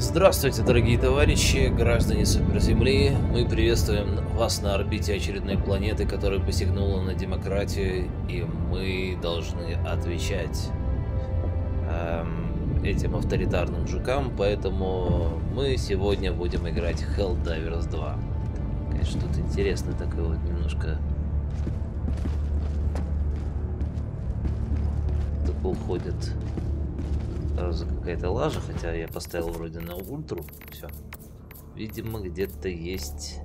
Здравствуйте, дорогие товарищи, граждане Суперземли. Мы приветствуем вас на орбите очередной планеты, которая посягнула на демократию, и мы должны отвечать эм, этим авторитарным жукам, поэтому мы сегодня будем играть Helldivers 2. Конечно, тут интересно такое вот немножко... Так уходит сразу какая-то лажа, хотя я поставил вроде на ультру. Все. Видимо, где-то есть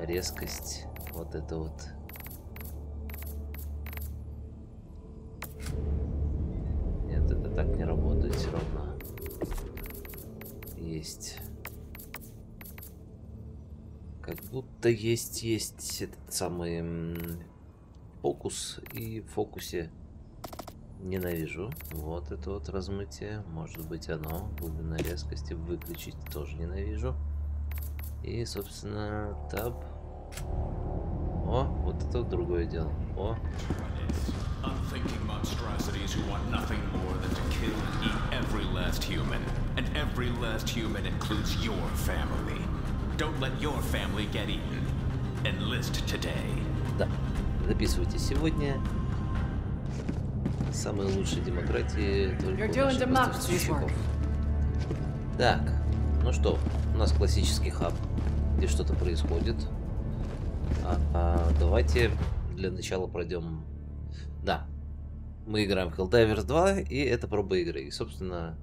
резкость. Вот это вот. Нет, это так не работает все равно. Есть. Как будто есть, есть этот самый фокус. И в фокусе Ненавижу. Вот это вот размытие. Может быть оно. Глубина резкости выключить тоже ненавижу. И, собственно, таб. О, вот это вот другое дело. О. Unthinking monstrosities who want nothing more than to kill and eat every last human. And every last human includes your family. Don't let your family get eaten. Enlist today. Да, записывайте сегодня самые лучшие демократии только Так, ну что, у нас классический хаб, где что-то происходит. А, а, давайте для начала пройдем... Да, мы играем в Helldivers 2, и это проба игры. И, собственно,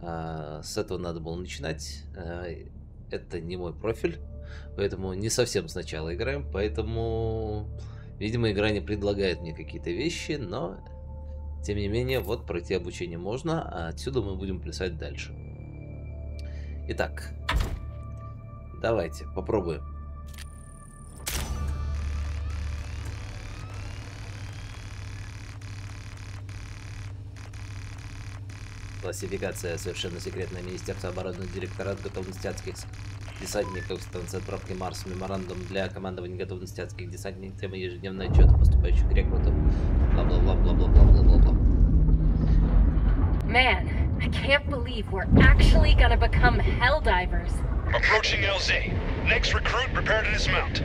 а, с этого надо было начинать. А, это не мой профиль, поэтому не совсем сначала играем, поэтому... Видимо, игра не предлагает мне какие-то вещи, но тем не менее, вот пройти обучение можно, а отсюда мы будем плясать дальше. Итак, давайте попробуем. Классификация совершенно секретная. Министерство обороны, директорат готовности адских десантников, станция отправки Марс, меморандум для командования готовности адских десантников, тема ежедневный отчет поступающих рекрутов, бла-бла-бла-бла-бла-бла-бла-бла. Man, I can't believe we're actually gonna become hell divers. Approaching LZ. Next recruit, prepare to dismount.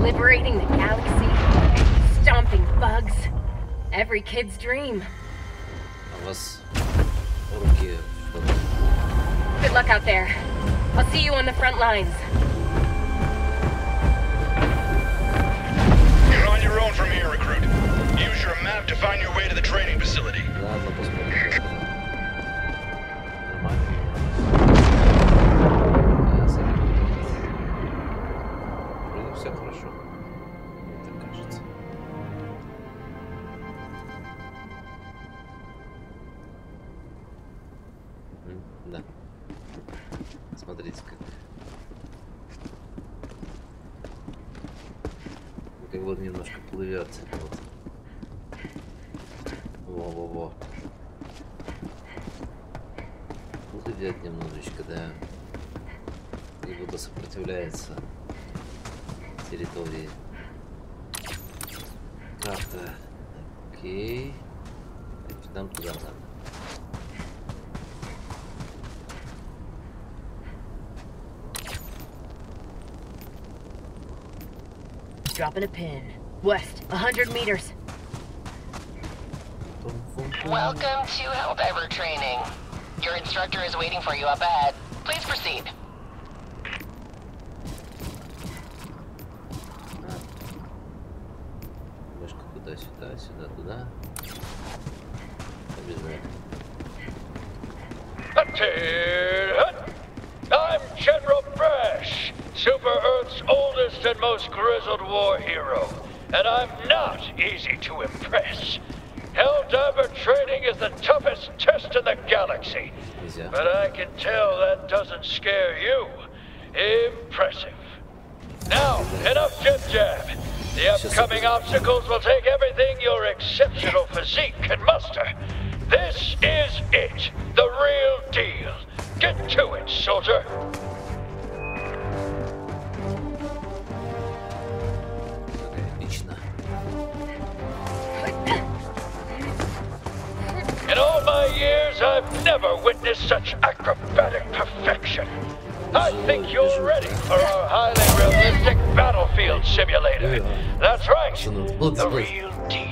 Liberating the galaxy, stomping bugs. Every kid's dream. Unless... Good luck out there. I'll see you on the front lines. You're on your own from here, recruit. Use your map to find your way to the training facility. сопротивляется территории. Карта. Окей. Значит, нам туда надо. Dropping a pin. West, 100 meters. Welcome to Helldiver training. Your instructor is waiting for you up ahead. Please proceed. karşıladılar. Da. Biz böyle. I'm General Brash, Super Earth's oldest and most grizzled war hero, and I'm not easy to impress. Helldiver training is the toughest test in the galaxy, but I can tell that doesn't scare you. Impressive. Now, enough jib jab. The upcoming obstacles will take everything your exceptional physique can muster. This is it, the real deal. Get to it, soldier. In all my years, I've never witnessed such acrobatic perfection. I think you're ready for our highly realistic battlefield simulator. That's right, the real deal.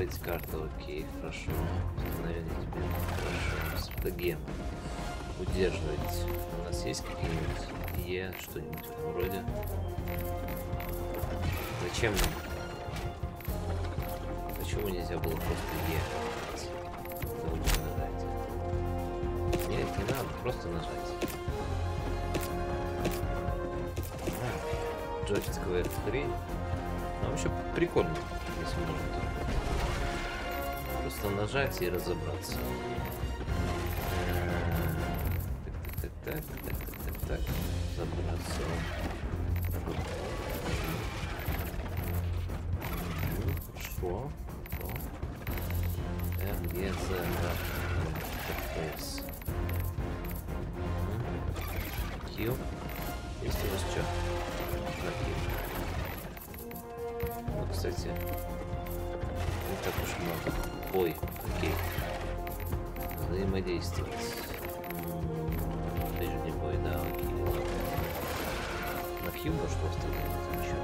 Открыть карту, окей, хорошо. Установление теперь, хорошо. Стратегема. Удерживать. У нас есть какие-нибудь Е, что-нибудь в этом роде? Зачем нам? Почему нельзя было просто Е? Вы нажать. Нет, не надо, просто нажать. А, Джойстиковая хрень. Ну, вообще прикольно, если можно. Просто нажать и разобраться. Так, так, так, так, так, так, так. Забраться. Ближний бой, да, окей. ладно. На Хью может восстановить еще.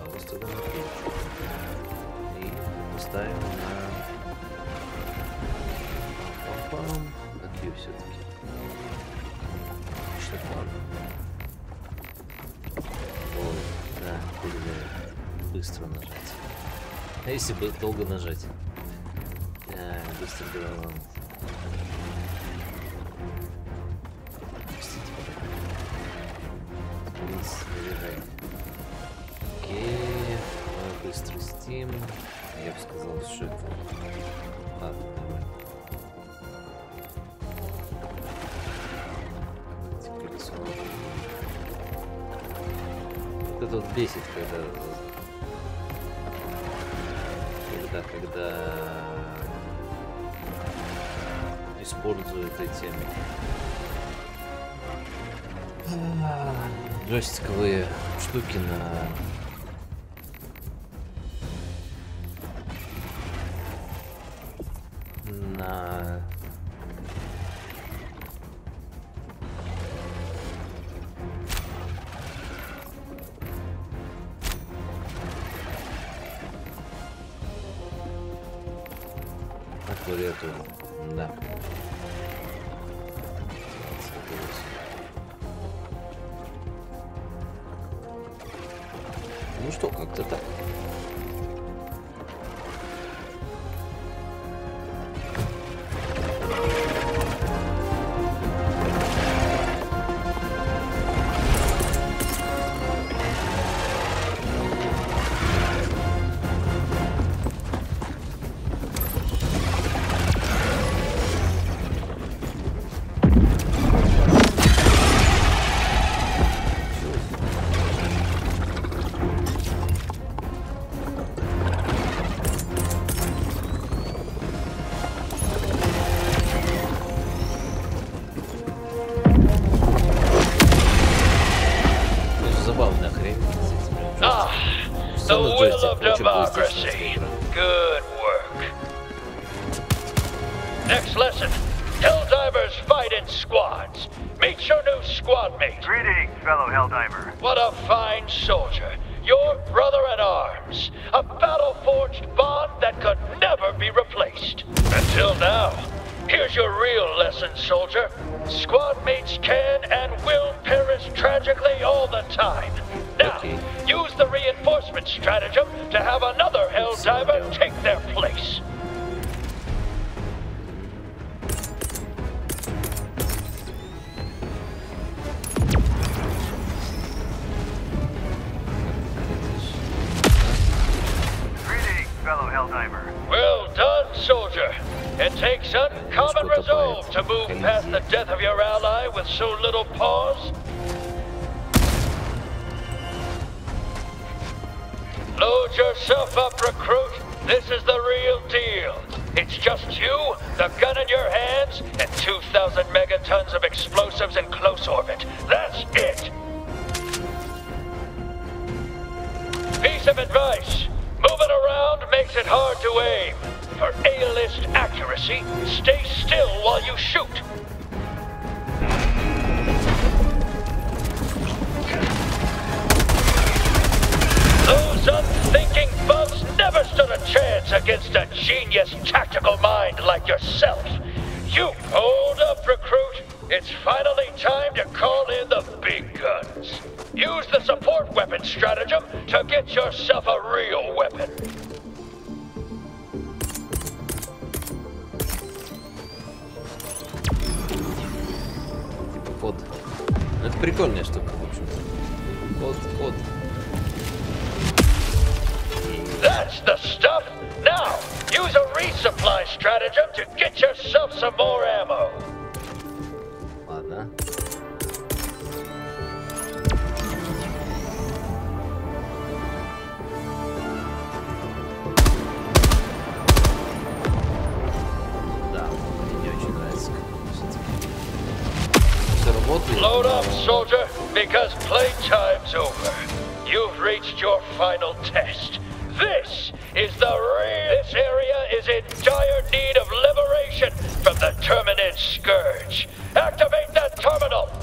А восстановить ничего. И поставим на... Пам-пам. На Хью все-таки. Отлично, план. Ой, да, перед быстро нажать. А если бы долго нажать? А, быстро голова. Стим. Я бы сказал, что это... Ладно, давай. Давайте колесо. Вот это вот бесит, когда когда, когда используют эти Джойстиковые штуки на на soldier. Squad mates can and will perish tragically all the time. Now, Okay. use the reinforcement stratagem to have another Helldiver take their place. move past the death of your ally with so little pause? Load yourself up, recruit. This is the real deal. It's just you, the gun in your hands, and 2,000 megatons of explosives in close orbit. That's it! Piece of advice. Moving around makes it hard to aim. For A-list accuracy, stay still while you shoot. Those unthinking bugs never stood a chance against a genius tactical mind like yourself. You hold up, recruit. It's finally time to call in the big guns. Use the support weapon stratagem to get yourself a real weapon. прикольная штука, в общем-то. Код, код. That's the stuff. Now, use a resupply stratagem to get yourself some more ammo. Over. You've reached your final test. This is the real. This area is in dire need of liberation from the Terminid Scourge. Activate that terminal!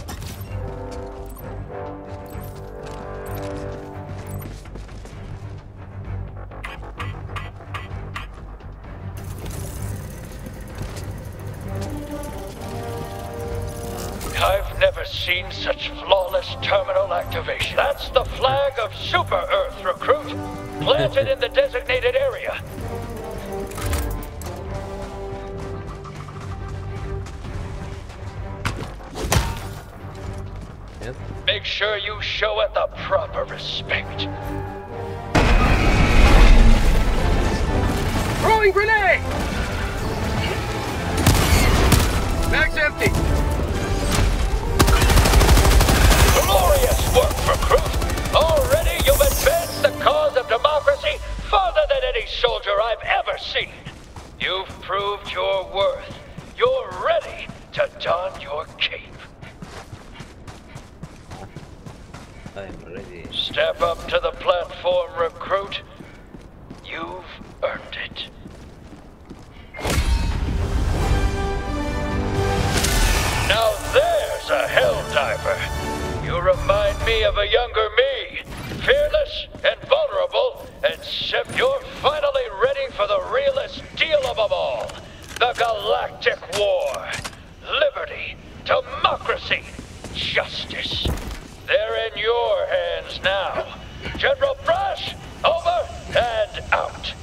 Out.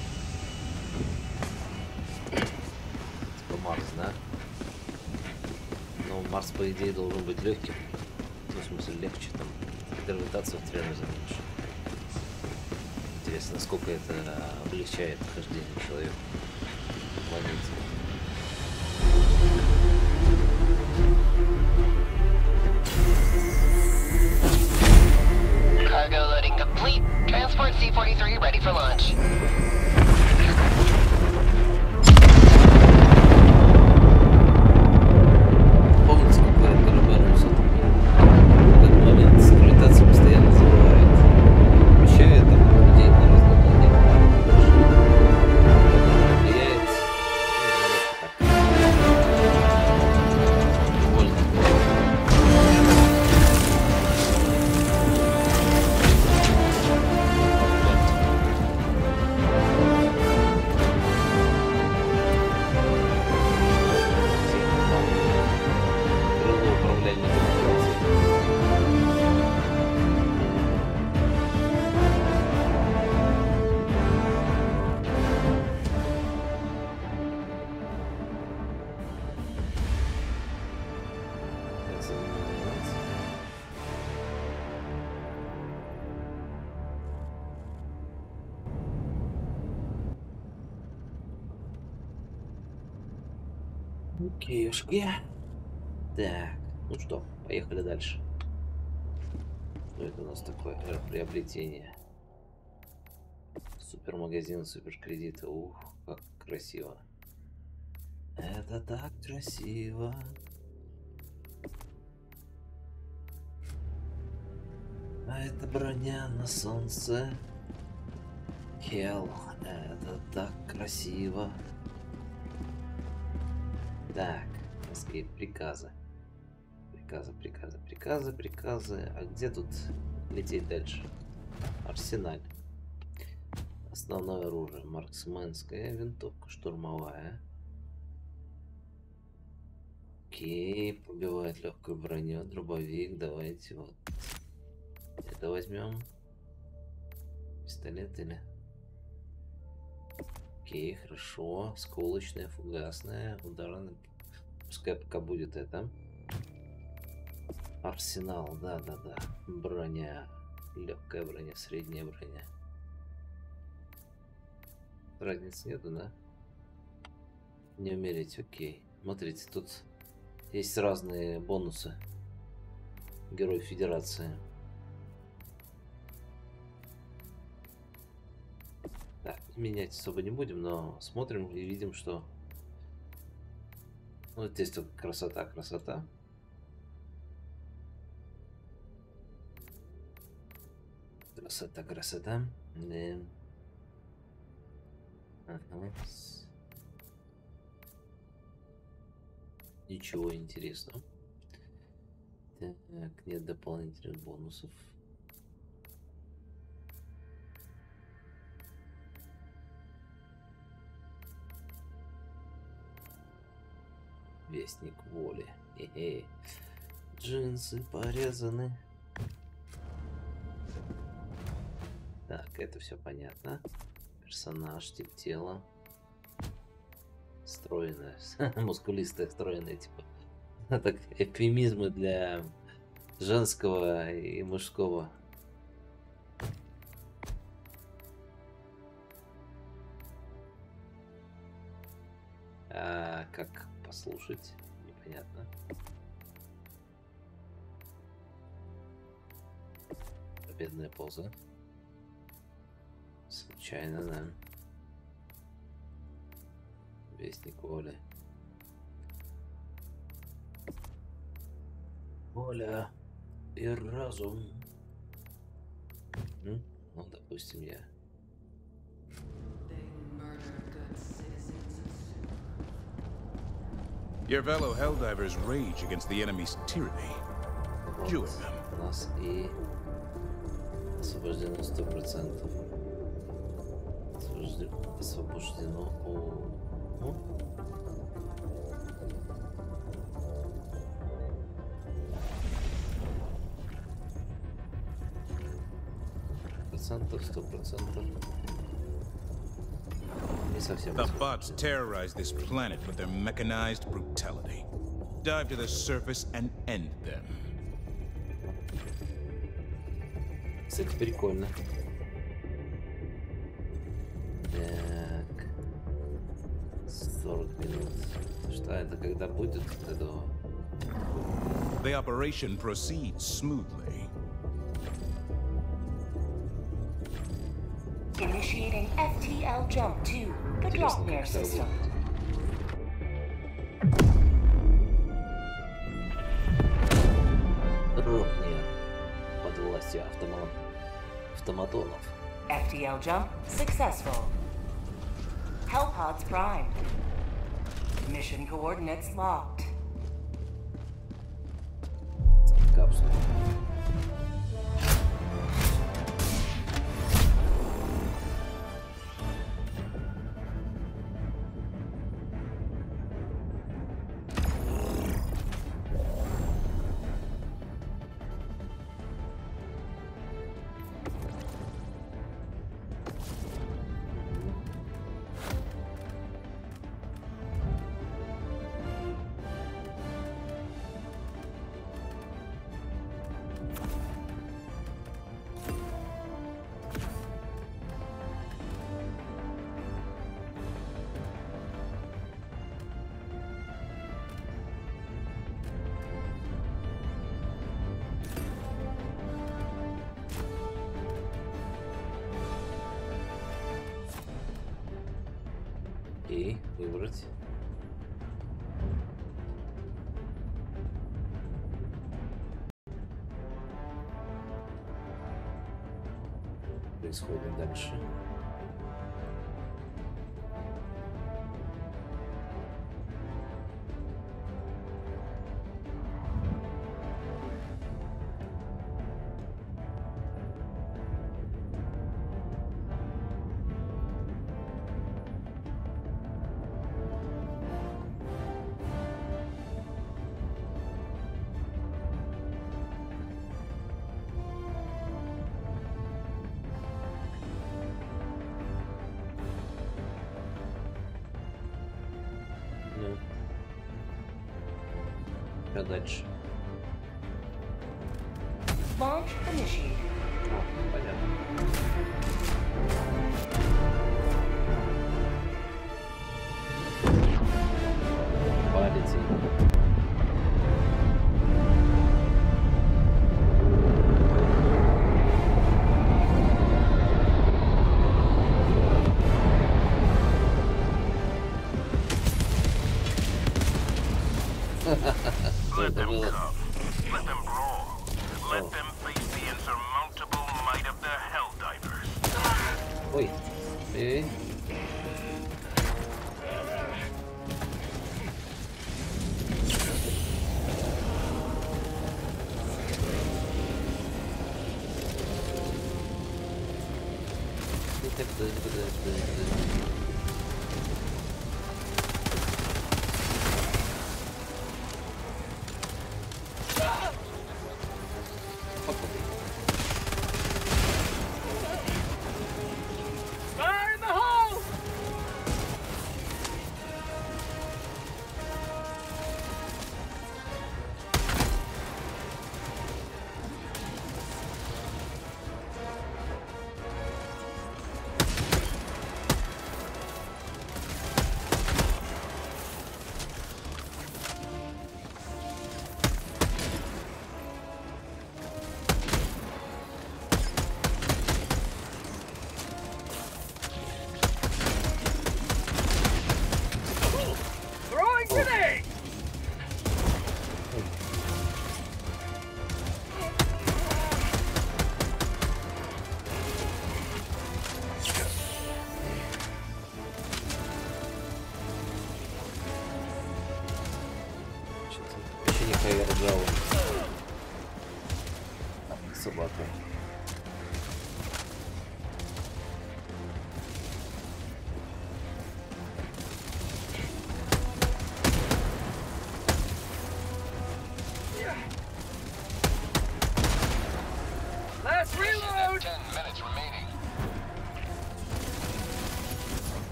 Типа Марс, да? Но Марс, по идее, должен быть легким. Ну, в смысле, легче там. Гравитация в три раза меньше. Интересно, насколько это облегчает хождение человека по планете. Cargo loading complete. Transport C-43 ready for launch. Окейшки. Так, ну что, поехали дальше. Что это у нас такое э, приобретение? Супермагазин, суперкредиты. Ух, как красиво. Это так красиво. А это броня на солнце. Хел, это так красиво. Так, эскейп, приказы. Приказы, приказы, приказы, приказы. А где тут лететь дальше? Арсеналь. Основное оружие. Марксменская винтовка штурмовая. Окей, побивает легкую броню, дробовик. Давайте вот это возьмем. Пистолет или... Окей, хорошо. Сколочная, фугасная, ударная. Пускай пока будет это. Арсенал, да-да-да. Броня. Легкая броня, средняя броня. Разницы нету, да? Не умереть, окей. Смотрите, тут есть разные бонусы. Герой Федерации. Так, менять особо не будем, но смотрим и видим, что... Ну, вот здесь только красота, красота. Красота, красота. Да. Ага. Ничего интересного. Так, нет дополнительных бонусов. Вестник воли. Хе-хе. Джинсы порезаны. Так, это все понятно. Персонаж, тип тела. Стройная, мускулистая, стройная, типа. Так, эфемизмы для женского и мужского. Послушать? Непонятно. Победная поза. Случайно, да. Вестник воли. Воля и разум. Ну, допустим, я. Your fellow Helldivers rage against the enemy's tyranny. Вот Join them. у нас и освобождено сто процентов. Освобождено о... о? Процентов, сто процентов. Не совсем. The освобождено. bots terrorize this planet with their mechanized brutality. Dive to the surface and end them. Кстати, прикольно. Так. 40 минут. Что это когда будет? Это The operation proceeds smoothly. Initiating FTL jump to the интересно, Dropmere как это system. будет. Рокнер под властью автомат... автоматонов. FTL jump successful. Hellpods primed. Mission coordinates locked. Происходит дальше. Ну. Что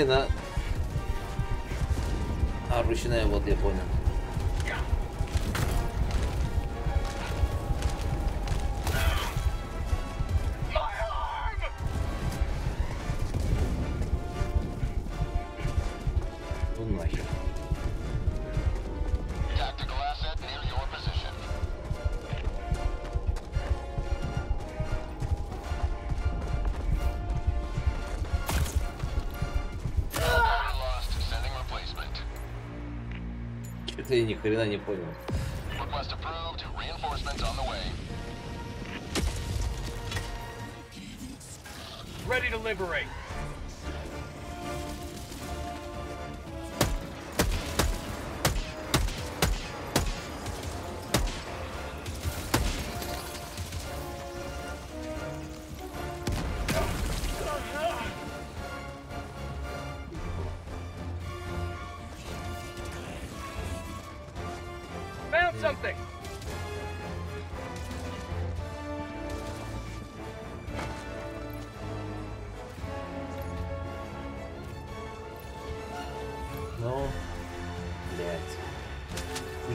ты на... А, ручная, вот я понял. хрена не понял.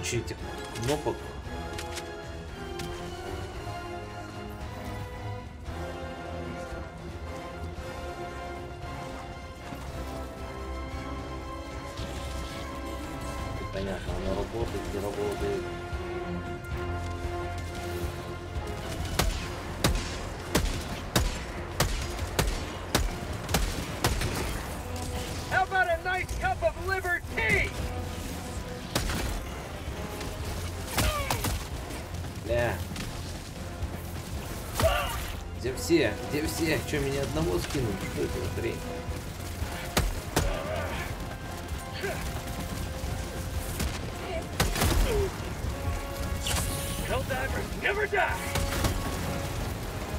изучите кнопок все? Где все? Че, меня одного скинул? Что это за хрень?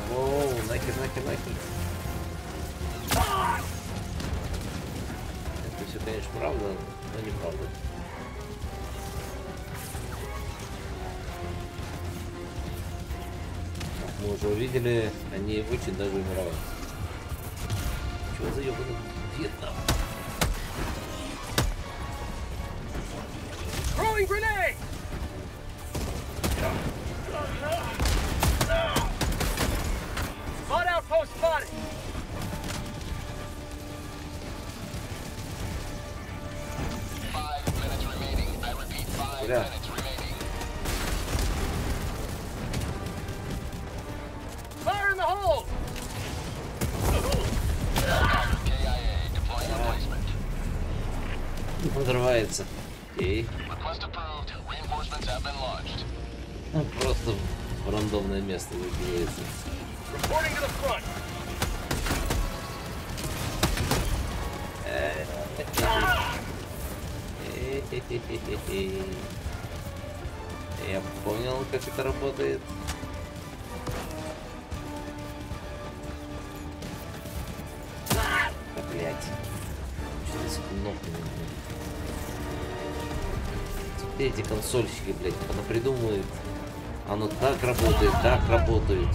Воу, нахер, нахер, нахер. Это все, конечно, правда, но неправда. уже увидели, они очень даже умировали. Чего за ебаный? это работает. Блять. Теперь эти консольщики, блядь, понапридумывают. Оно так работает, так работает.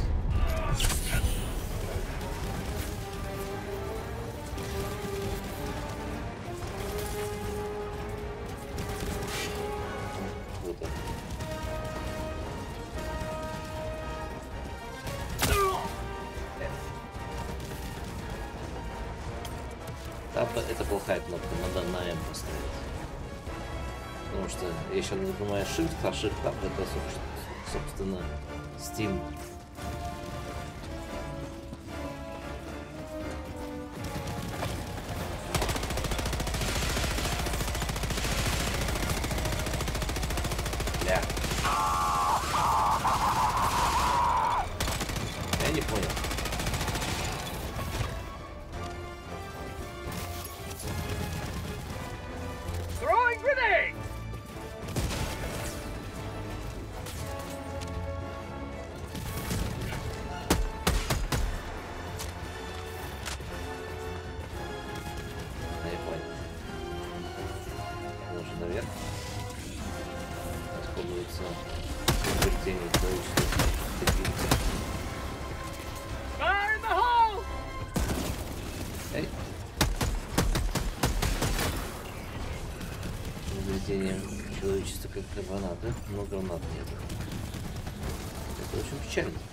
Shift, а Shift это, собственно, Steam granaty mogą nad niebem. Jakoś się wcielmy.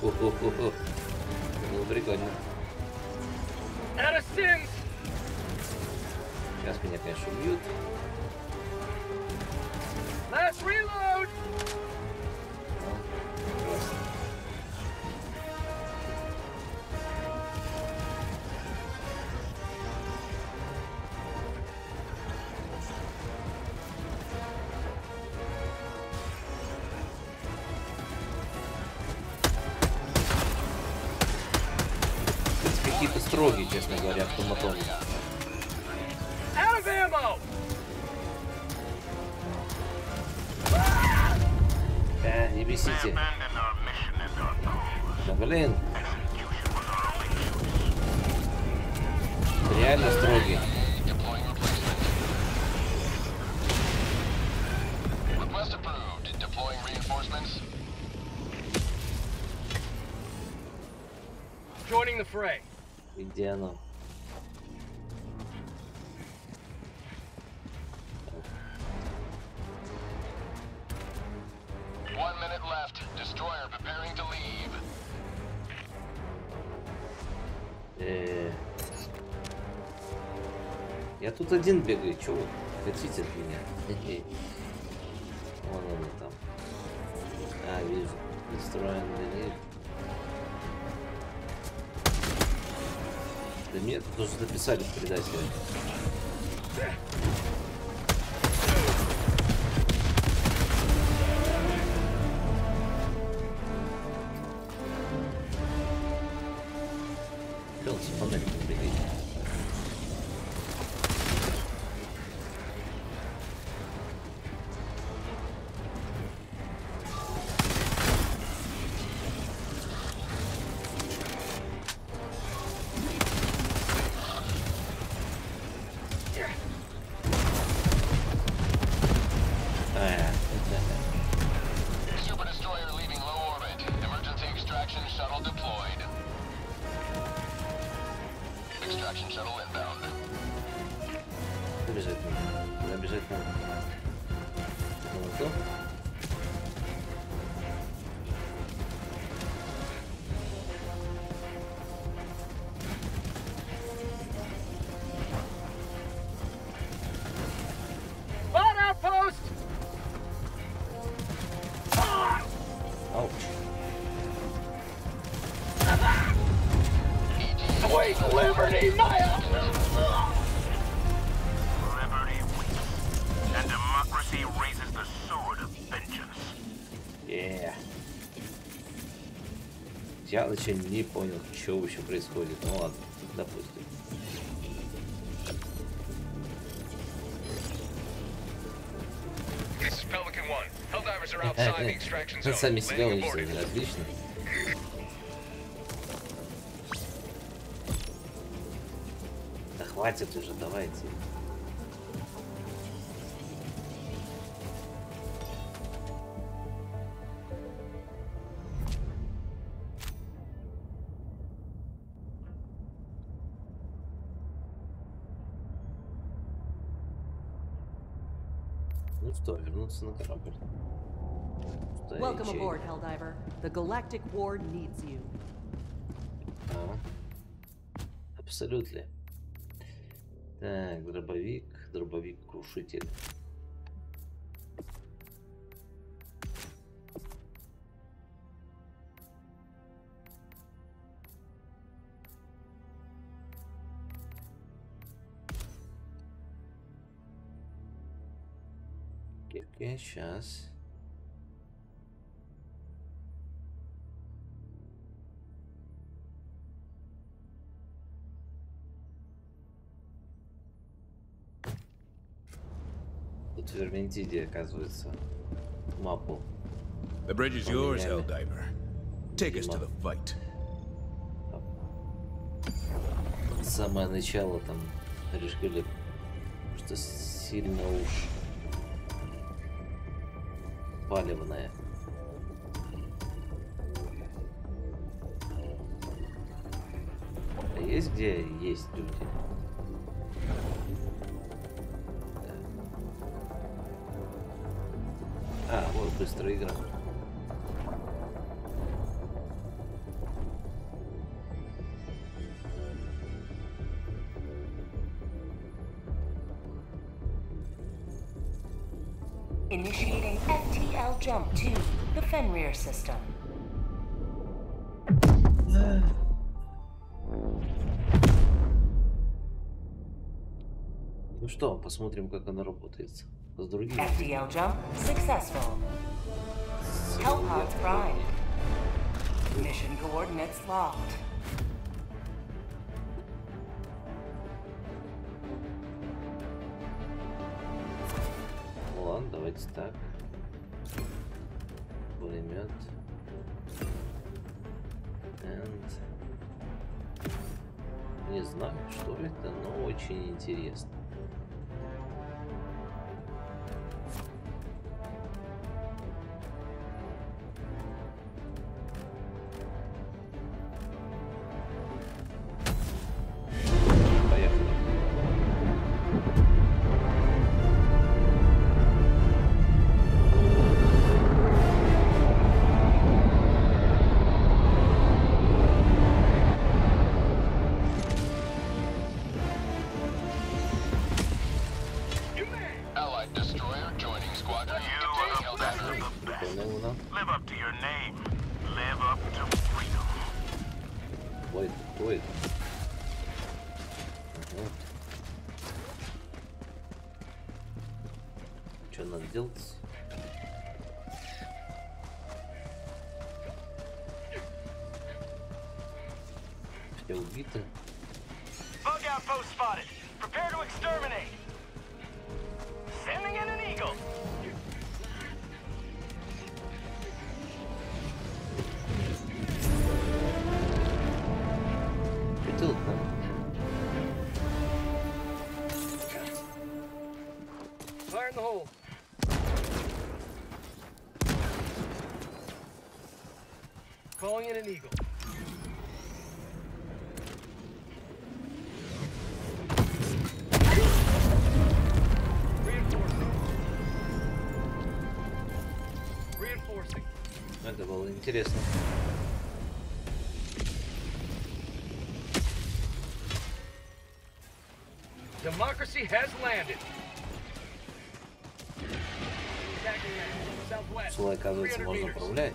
哦哦哦哦 Где она? One minute left. Destroyer preparing to leave. Э. Я тут один бегаю, чего? Хотите от меня? Ну, Тут записали предателя. Делайте фонарик, блядь. Вообще не понял, что вообще происходит. Ну ладно, допустим. This is Pelican 1. Helldivers are outside the extraction zone. Сами себя уничтожили, отлично. Да хватит уже, давайте. Вернуться на корабль. Welcome aboard, Helldiver. The Galactic War needs you. Абсолютно. Так, дробовик, дробовик-крушитель. Окей, сейчас. Тут Верментиде, оказывается, мапу. The bridge is yours, Helldiver. Take us to the fight. Самое начало там решили, что сильно уж палевное. А есть где есть люди? А, вот быстрая игра. Jump to the Fenrir system. Ну что, посмотрим, как она работает с другими. FTL jump successful. Hellpods prime. Mission coordinates locked. Ну ладно, давайте так. Пулемет. And... Не знаю, что это, но очень интересно. and an eagle. Это было интересно. Democracy has landed. Attacking оказывается, можно управлять.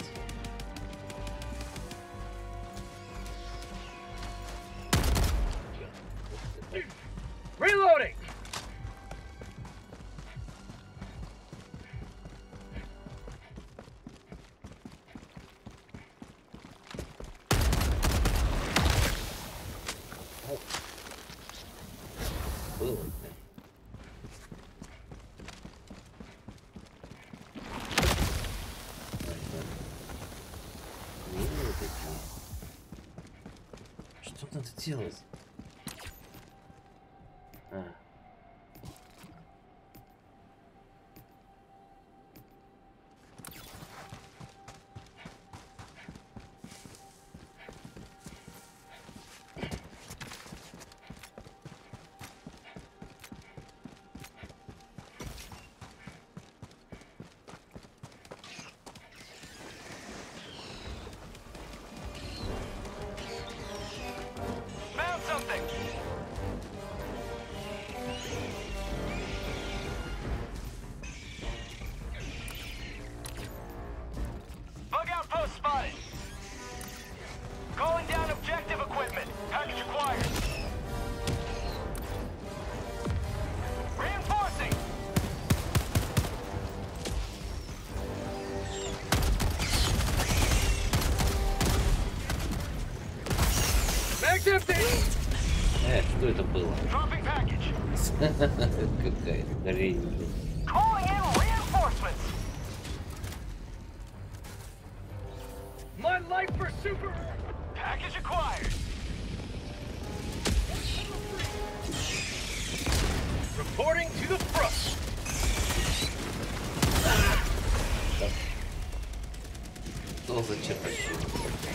Что что это было? Dropping package. Какая хрень, блин. Calling in reinforcements! My life for super. Package acquired. Reporting to the front. Что за черпачок?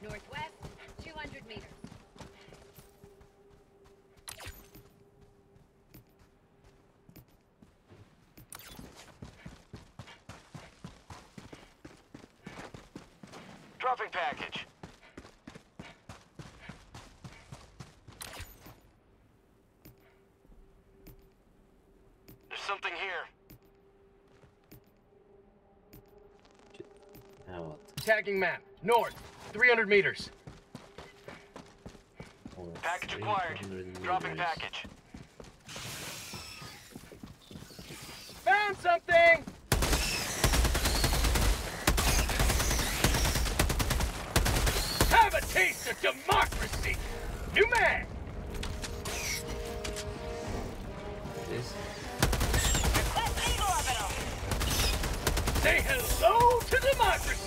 Northwest, 200 meters. Dropping package. There's something here. Tagging map, north. 300 meters. Package acquired. Dropping package. Found something! Have a taste of democracy! New man! This. Say hello to democracy!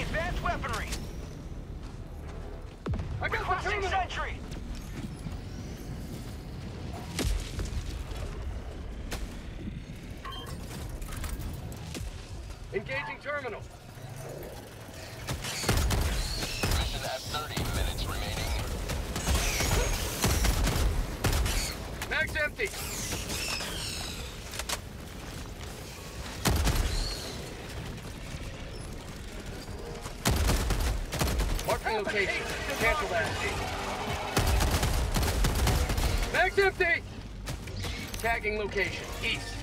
Advanced weaponry. I got Requesting sentry. Engaging terminal. Marking location, east.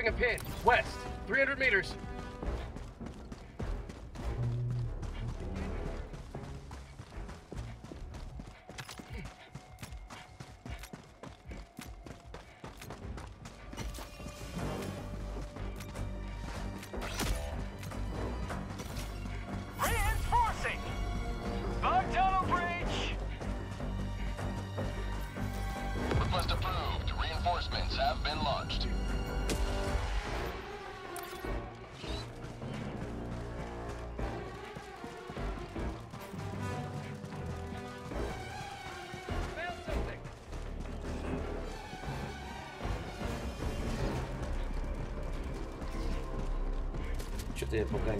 dropping a pin. West, 300 meters.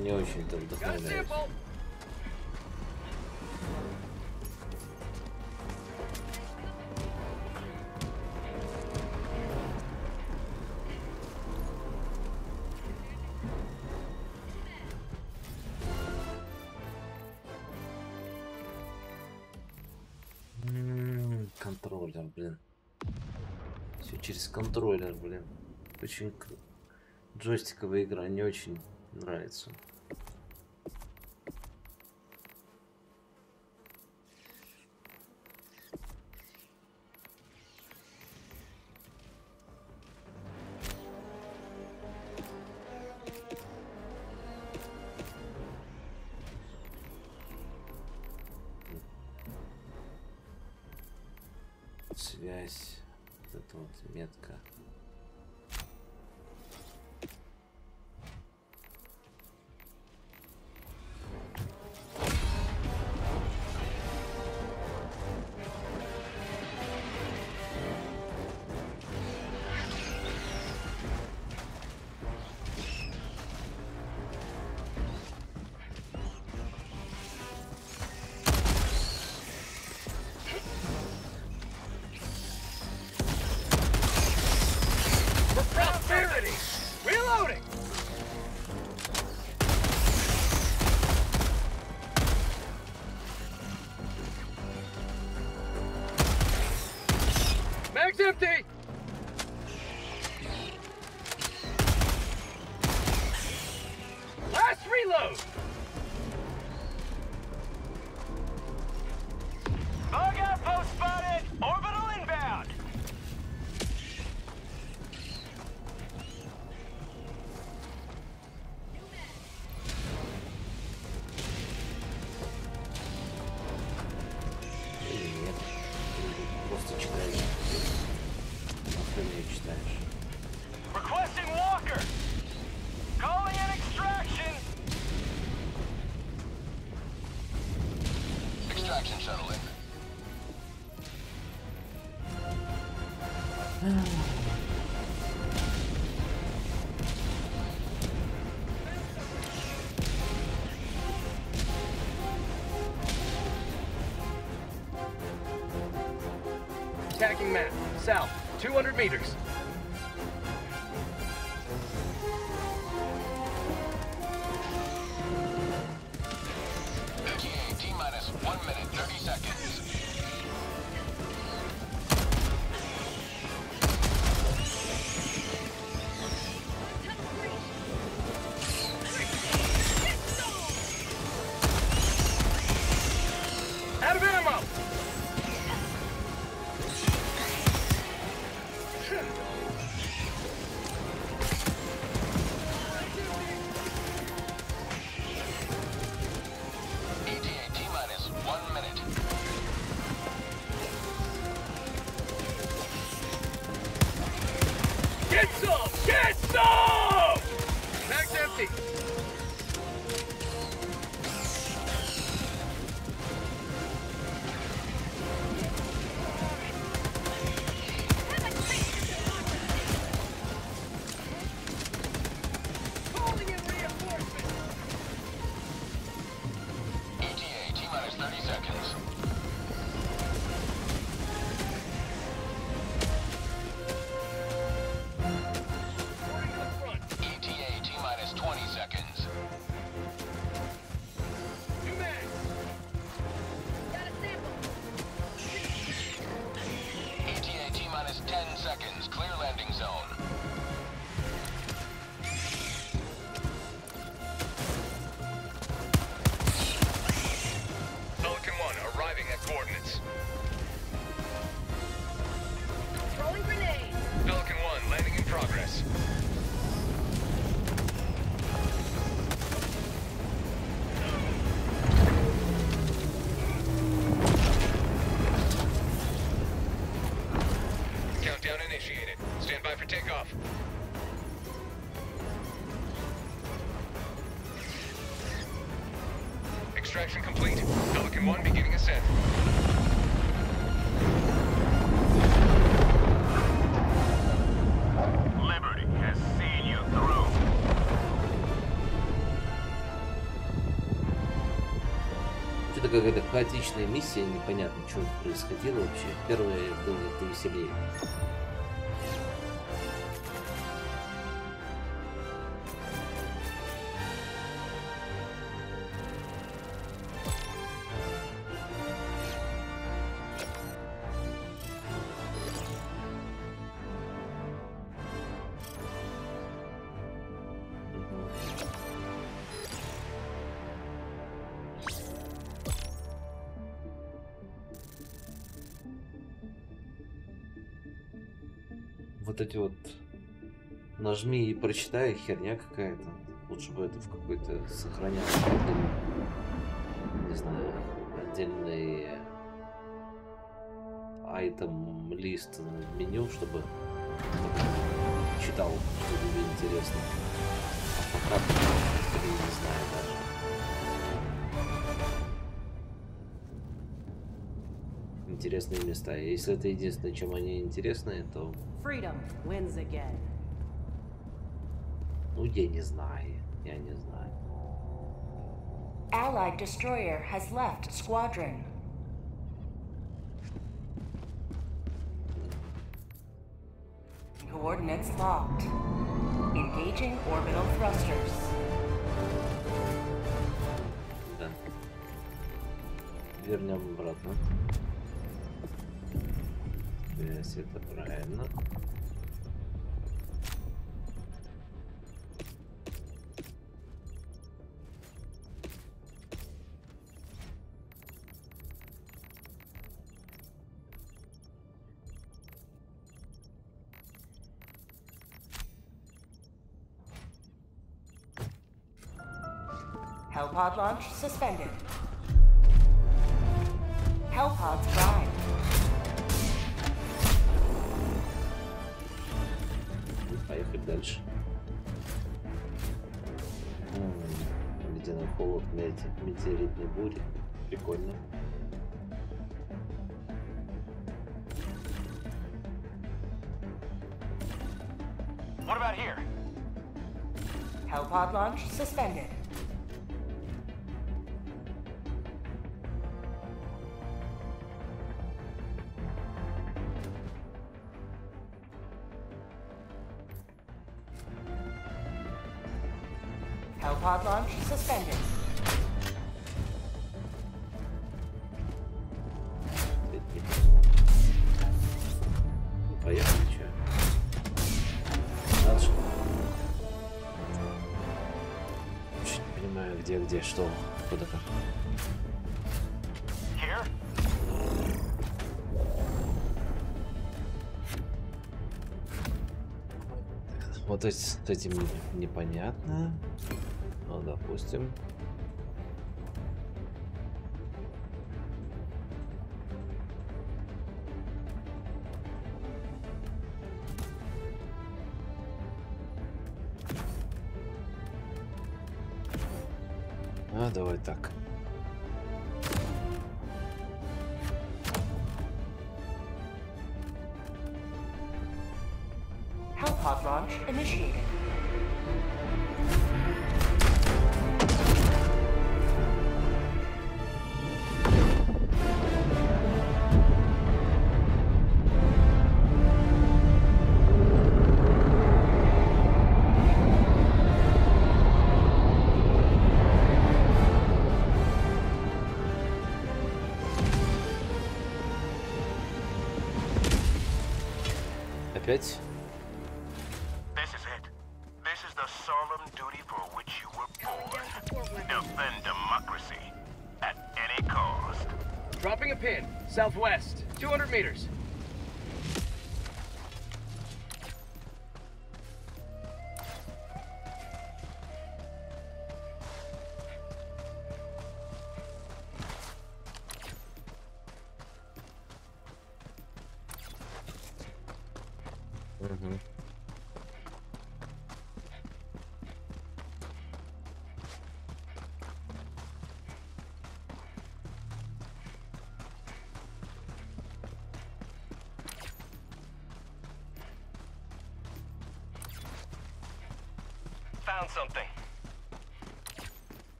не очень-то вдохновляет. контроллер, блин. Все через контроллер, блин. Очень джойстиковая игра не очень нравится. связь. Вот эта вот метка. 50! 200 meters. Extraction complete. Pelican 1 beginning ascent. Liberty has seen you through. Что-то какая-то хаотичная миссия, непонятно, что происходило вообще. Первое было веселее. Нажми и прочитай херня какая-то. Лучше бы это в какой-то сохранялось не знаю, отдельный айтем лист меню, чтобы читал, что тебе интересно. А пока не знаю даже. Интересные места. Если это единственное, чем они интересны, то Freedom wins again. Ну я не знаю. Я не знаю. Allied destroyer has left squadron. Coordinates locked. Engaging orbital thrusters. Да. Вернем обратно. Связь, это правильно. Hellpod launch suspended. Hellpods prime. Поехать дальше. М, Ледяной холод, мете- метеоритные бури. Прикольно. What about here? Hellpod launch suspended. Что, куда как. Вот эти, с этим не- непонятно. Ну, допустим. Hellpod launch initiated. Опять?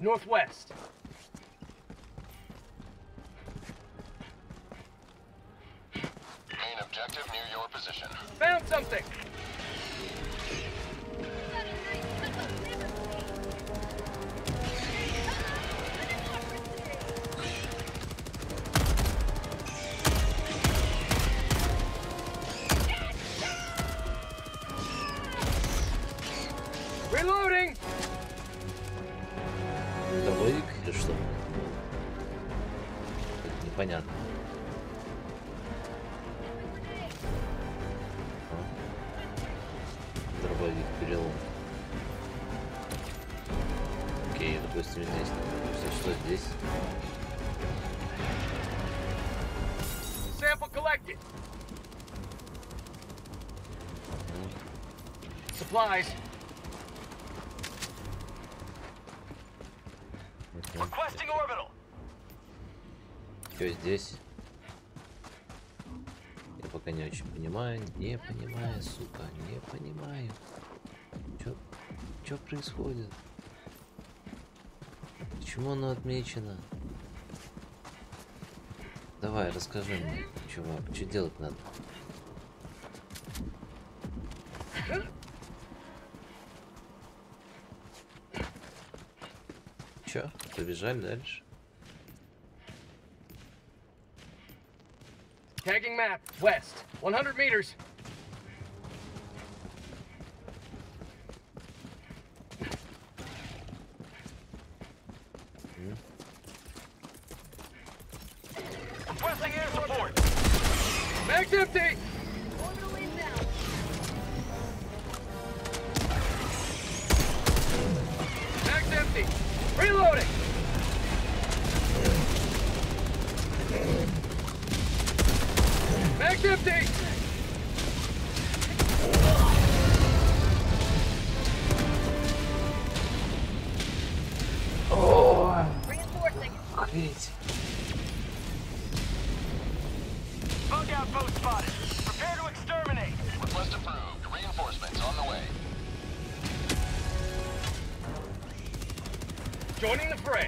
Northwest. Понимаю, не понимаю, сука, не понимаю. Чё, чё происходит? Почему оно отмечено? Давай, расскажи мне, чувак, что делать надо? Чё, побежали дальше. Tagging map, west. 100 meters. Joining the fray.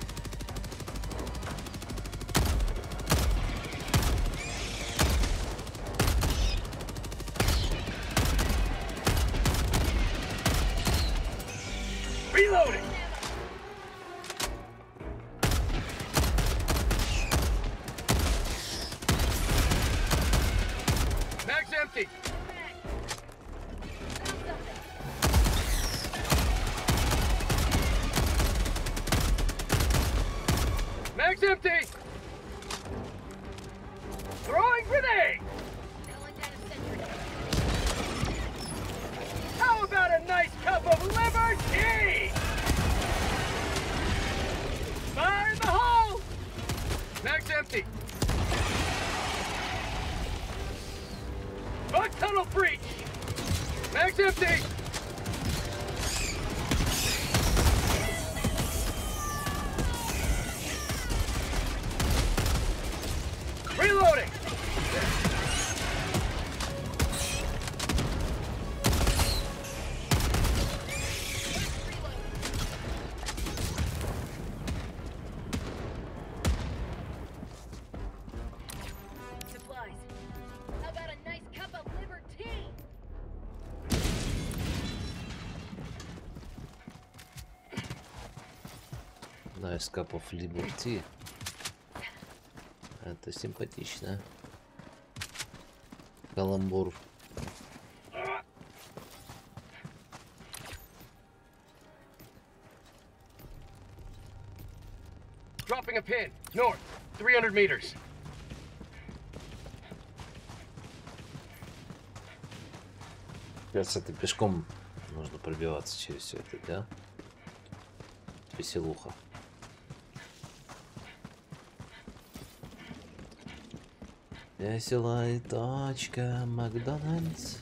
Cup of Liberty. Это симпатично. Каламбур. Dropping a pin. North. 300 meters. Кажется, это пешком нужно пробиваться через все это, да? Веселуха. Веселая точка Макдональдс.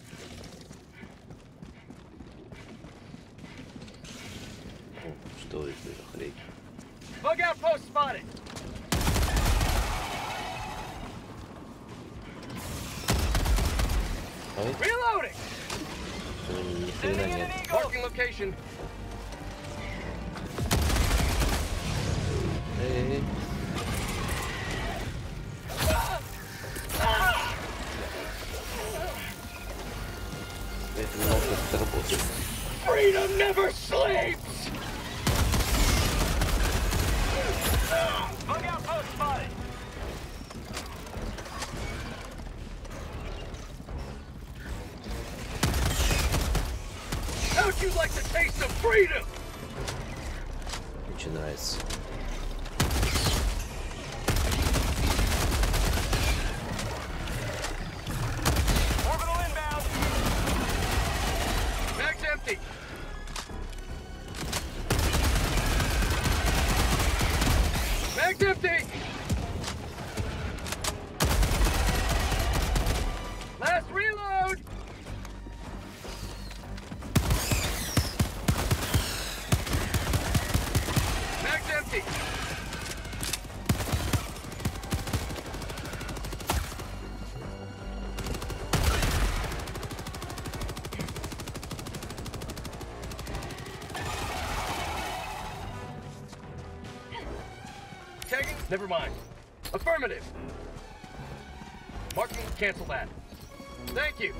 О, что это за хрень? Bug outpost spotted. Ой, Reloading! э, ни хрена нет. Marking location. Never mind. Affirmative. Marking, cancel that. Thank you.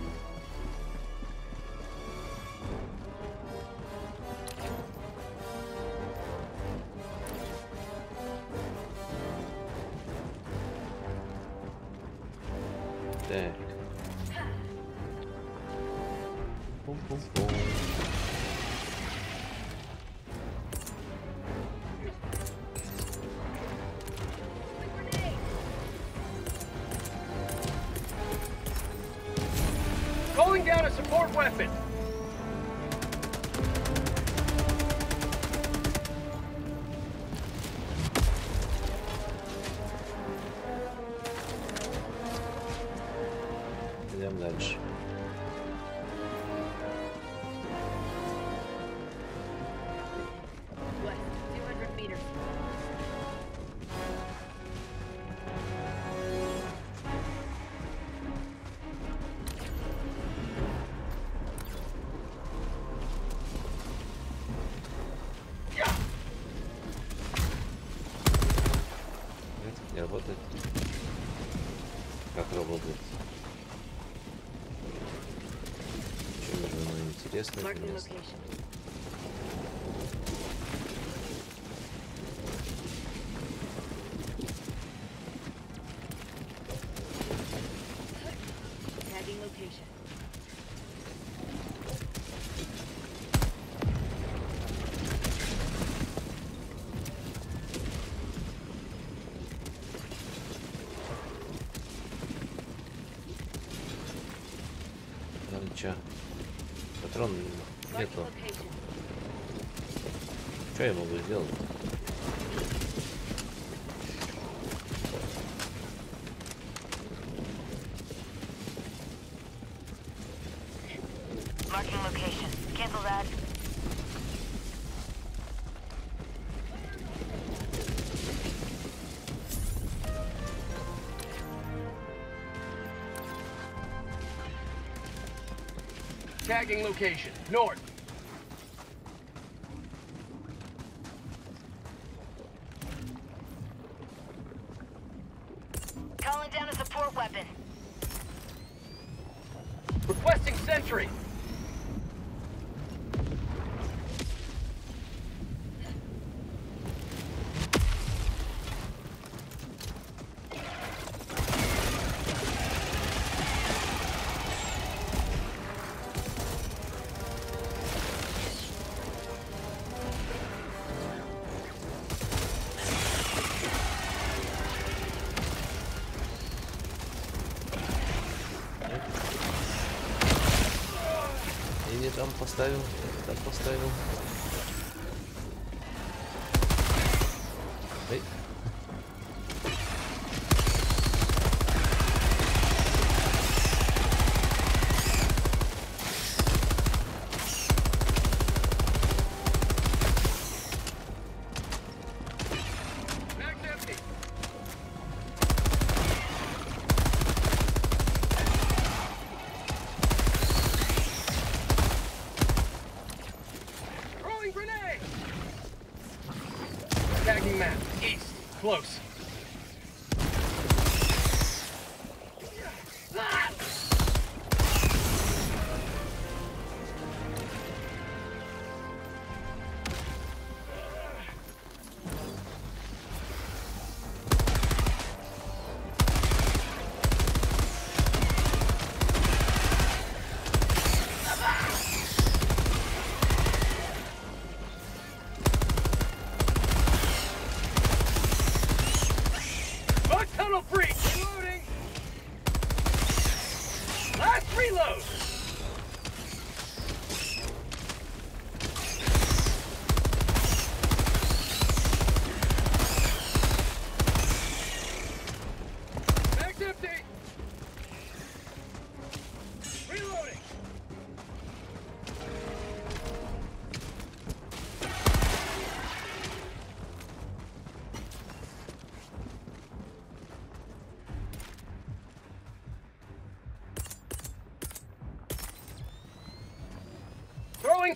guess they Marking can guess. Location. znikło. Co ja mogę zrobić? Tagging location. though.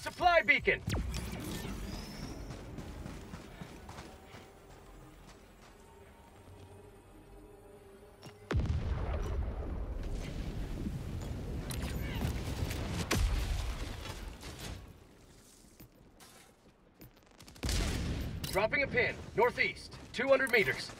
supply beacon. Dropping a pin, northeast, 200 meters.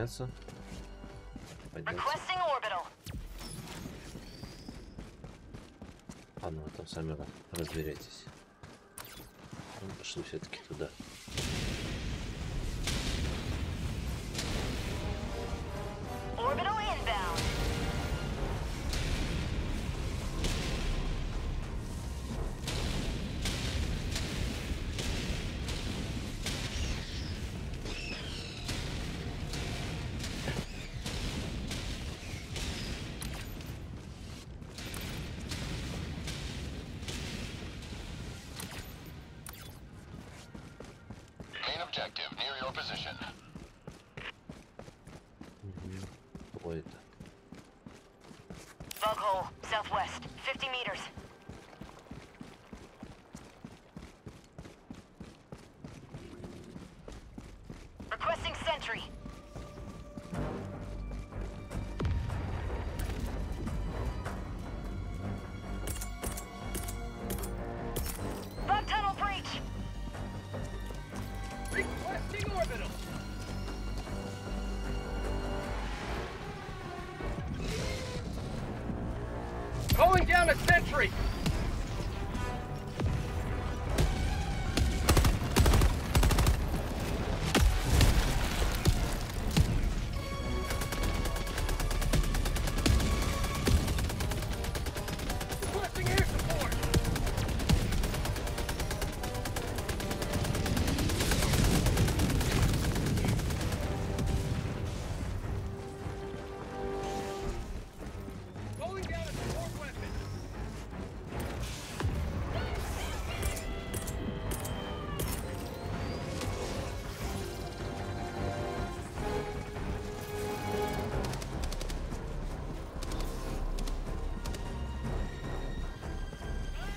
подняться. подняться. А ну, а там сами разберитесь. Ну, пошли все-таки туда. southwest, 50 meters.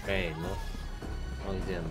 Kay, no. ang isang?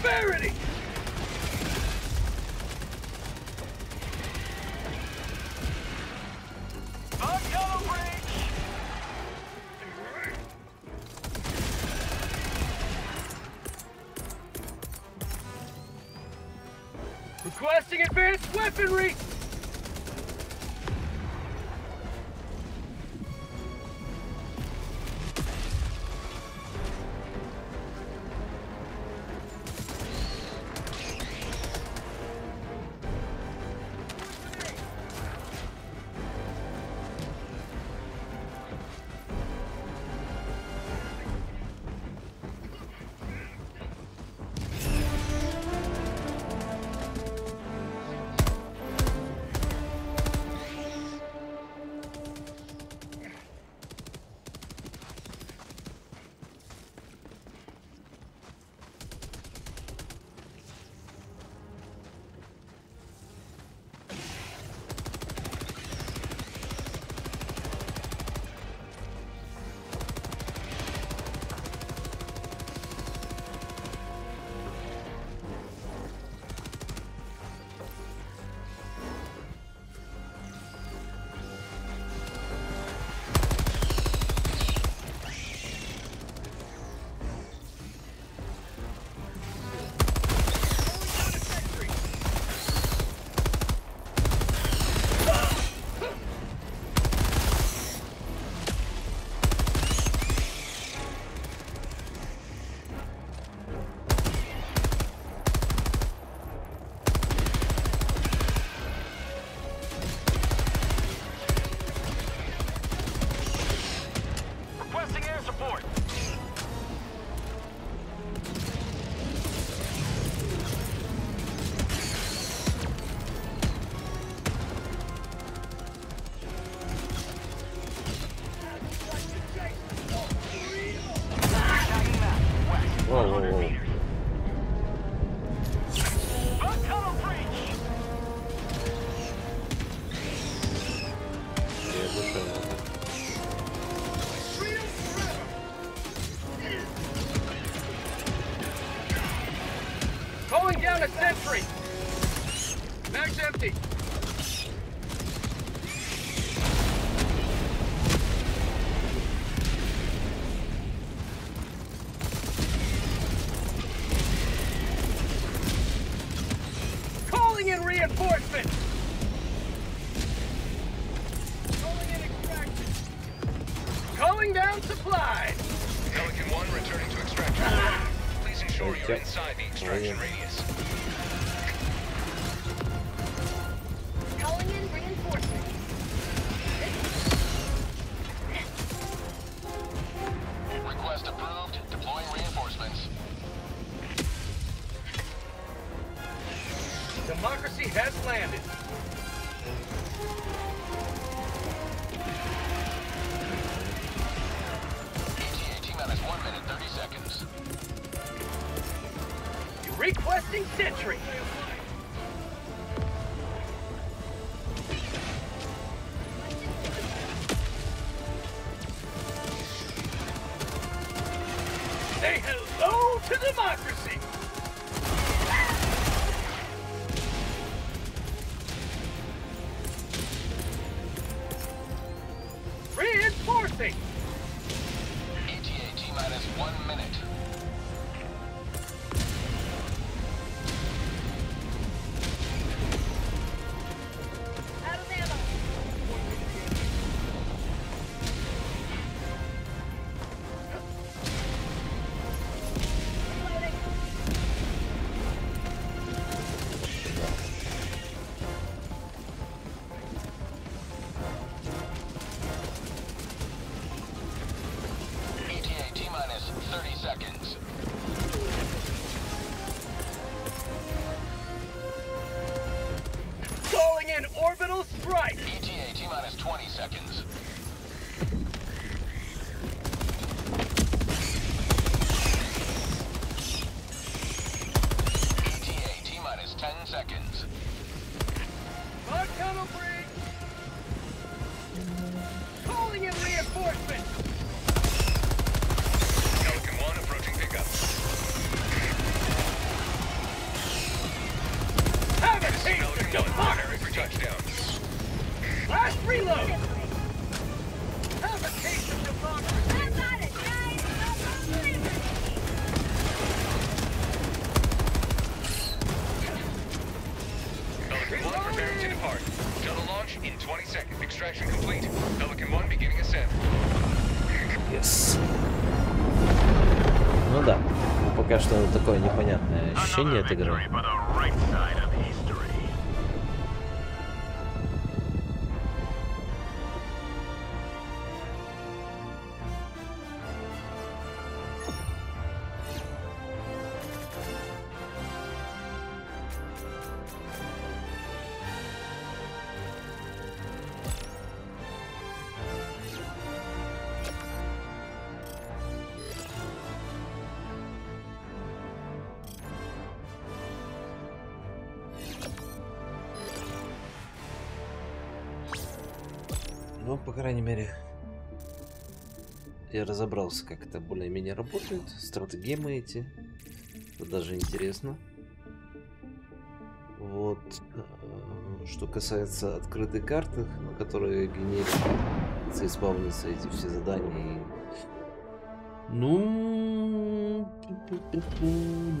prosperity! Requesting advanced weaponry! Taste of democracy. I got it, guys. Don't believe it. Pelican 1 preparing to depart. Shuttle launch in 20 seconds. Extraction complete. Pelican 1 beginning ascent. Yes. Ну да, пока что такое непонятное ощущение от игры. Я разобрался, как это более-менее работает. Стратегемы эти. Это даже интересно. Вот. э, Что касается открытой карты, на которой генерятся и спавнятся эти все задания. Ну,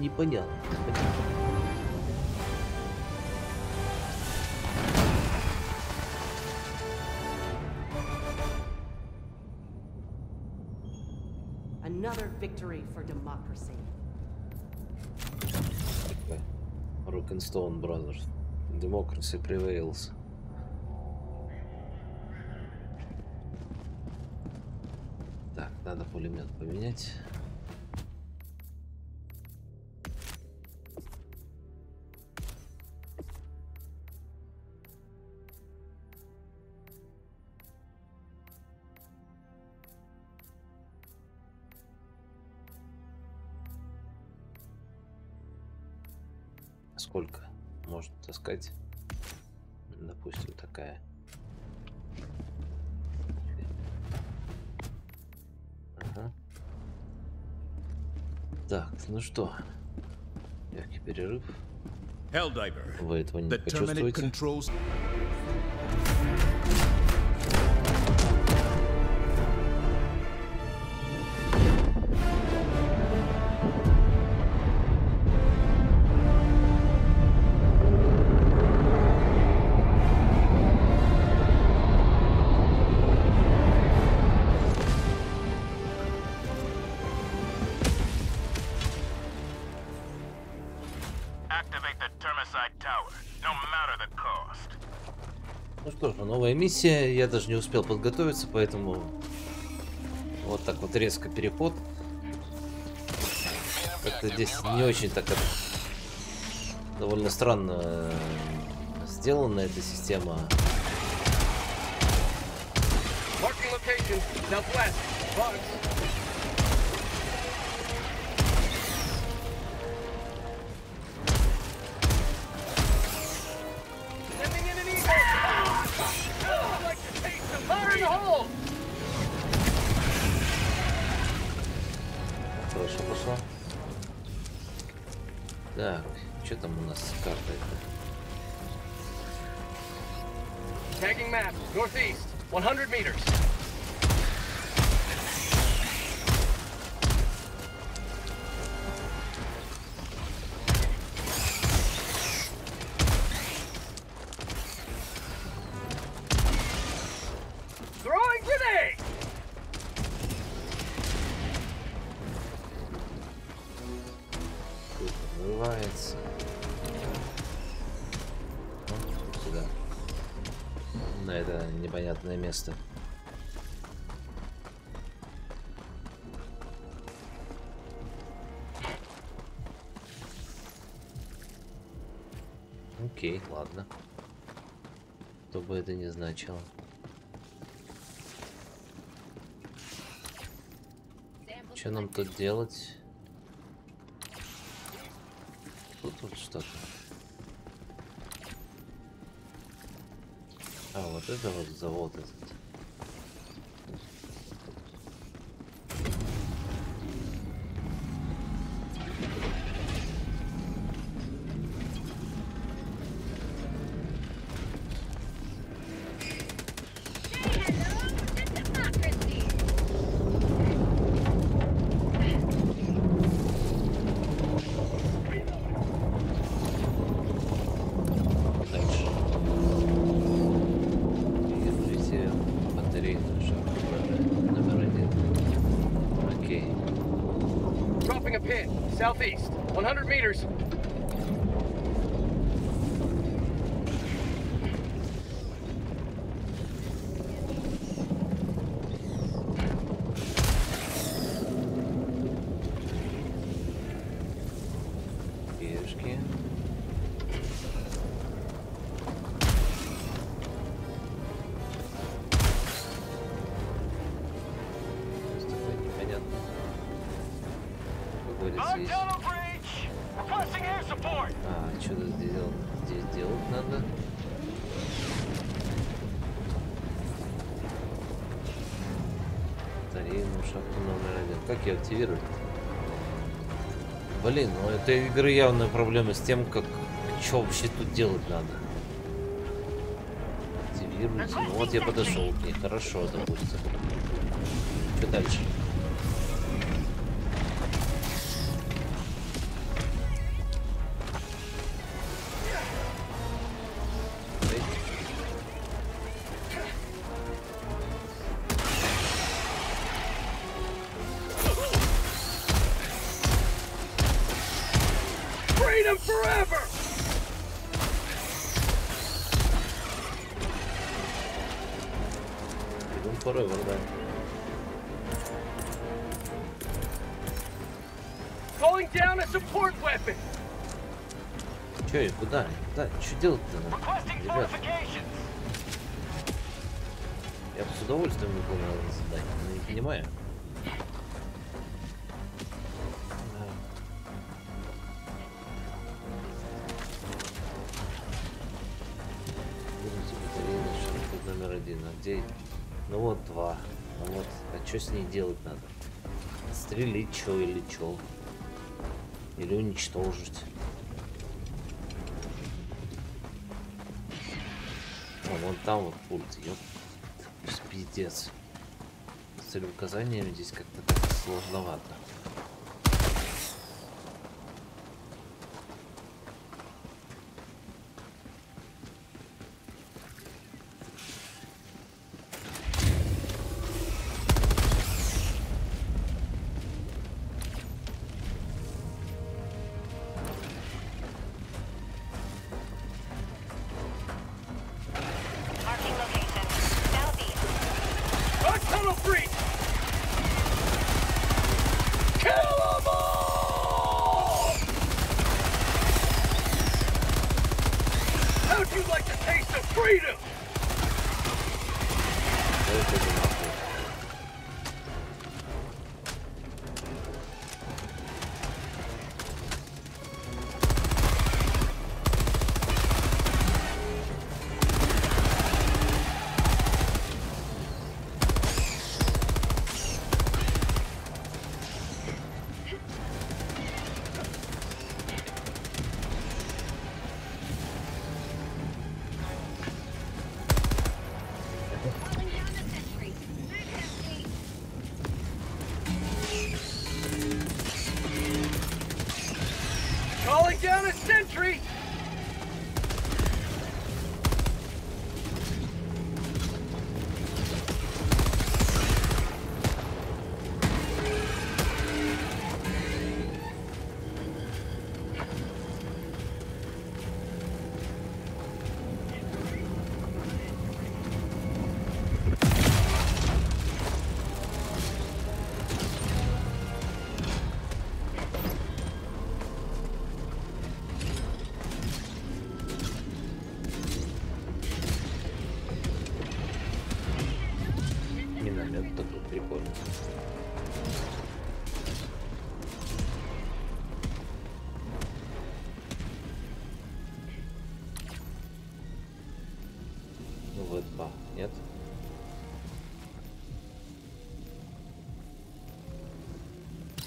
непонятно. непонятно. Another victory for democracy. Rock and Stone Brothers. Democracy prevails. Так. надо пулемет поменять. Сколько можно таскать? Допустим, такая. Ага. Так, ну что, легкий перерыв. Вы этого не почувствуете? Новая миссия. Я даже не успел подготовиться, поэтому вот так вот резко переход. Как-то здесь не очень так довольно странно э, сделана эта система. Marking location, southwest. Bugs. Место. Окей, ладно. Что бы это ни значило. Что нам тут делать? Тут вот что-то. Вот это вот завод этот. Активировать? Блин, ну этой игры явная проблема с тем, как что вообще тут делать надо. Активируйте. Ну вот я подошел к ней. Хорошо, допустим. Что дальше? Что с ней делать надо? Стрелить что или что? Или уничтожить? О, вон там вот пульт, ёп. Пиздец. С целеуказаниями здесь как-то сложновато.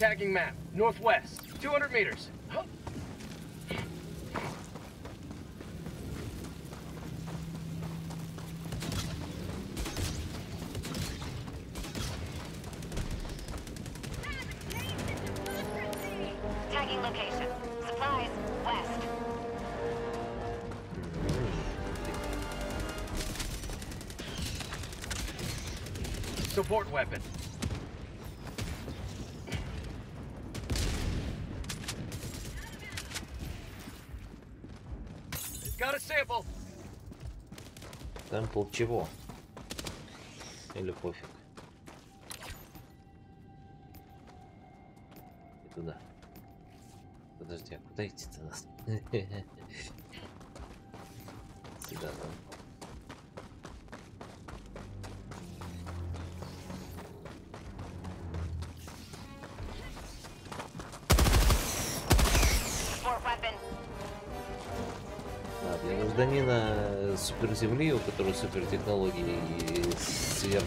Tagging map. Northwest. 200 meters. Huh? Tagging location. Supplies. West. Support weapon. Чего? Или пофиг? И туда. Подожди, а куда идти-то нас? суперземли, у которого супертехнологии и сверх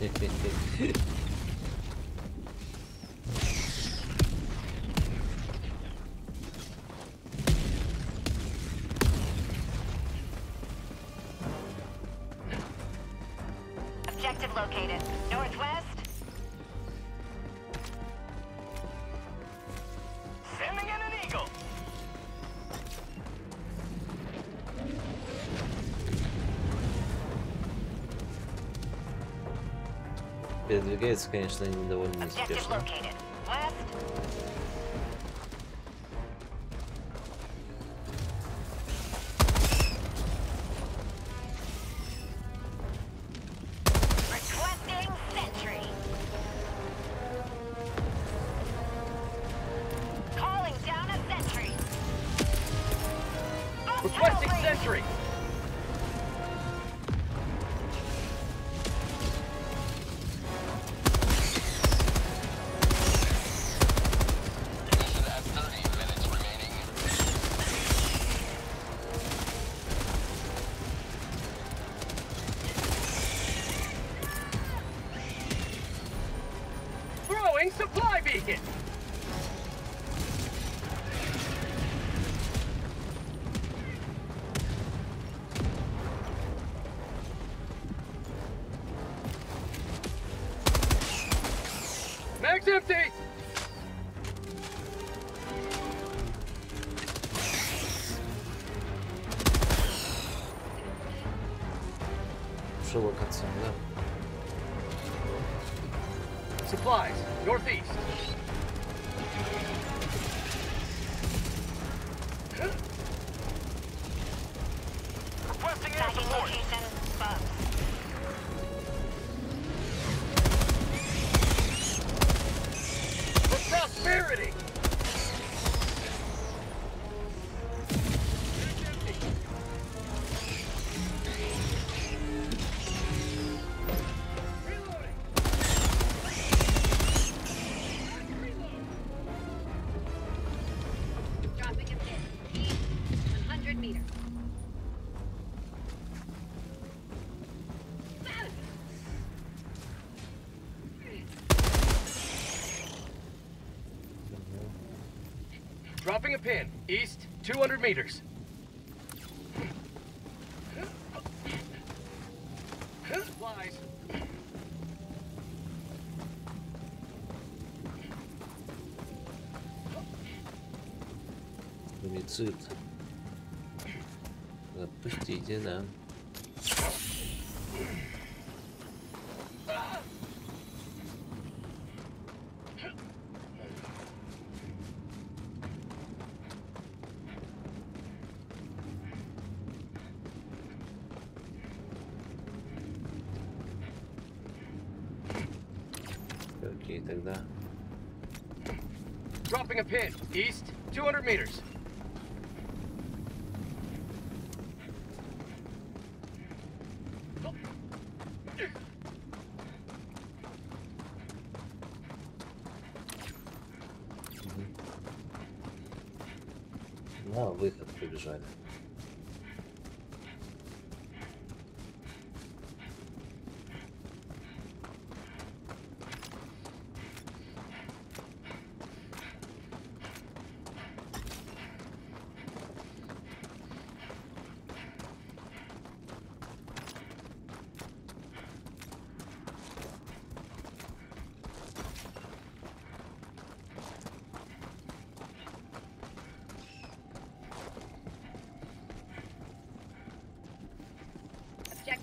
Jejeje. продвигается, конечно, они довольно. dropping a pin. East, 200 meters. Supplies. Фумицид. Запустите, да. Dropping a pin. East, 200 meters.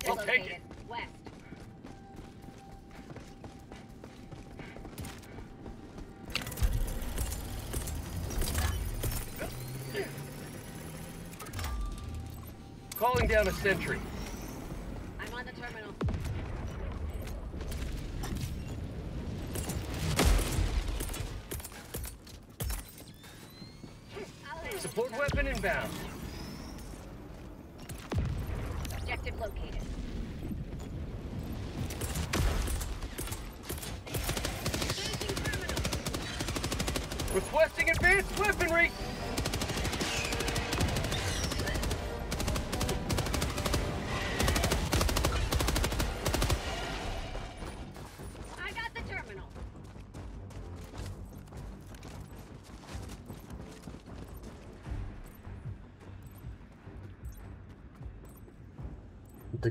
We'll take it. West. Calling down a sentry.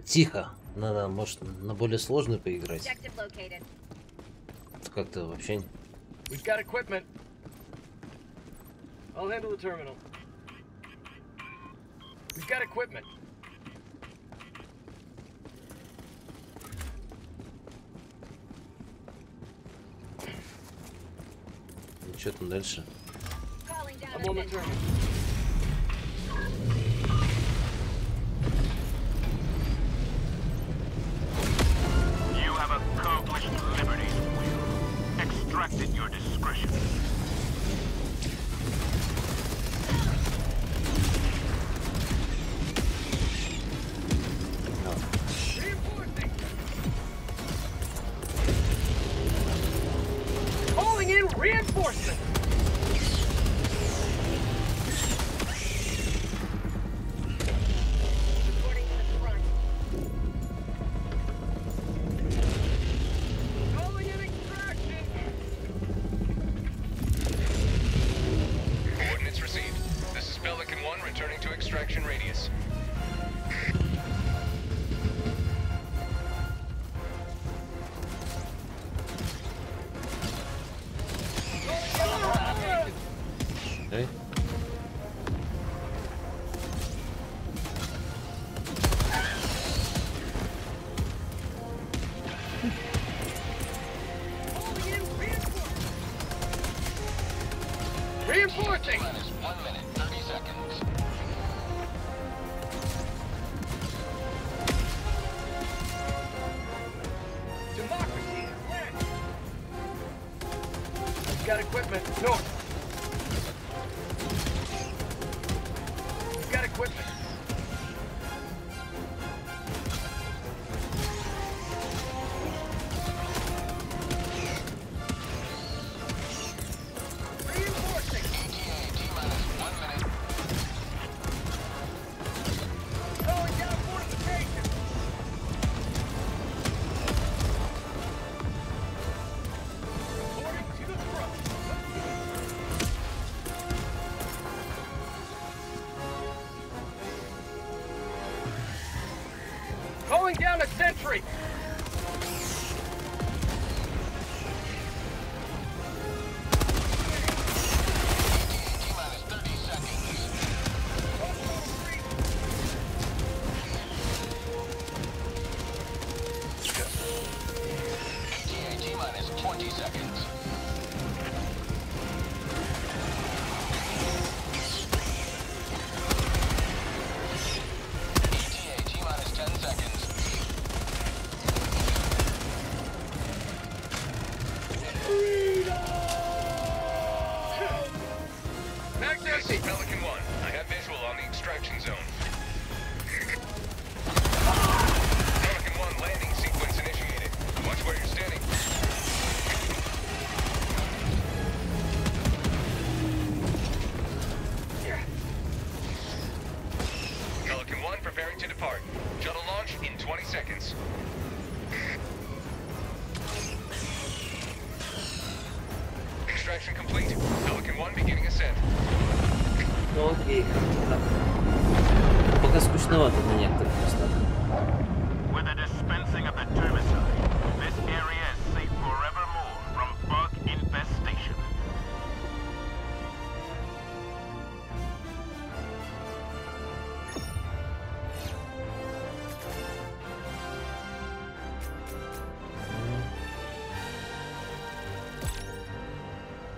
тихо. Надо, может, на более сложный поиграть. Как-то вообще... I'll ну, что там дальше? I'm on the terminal.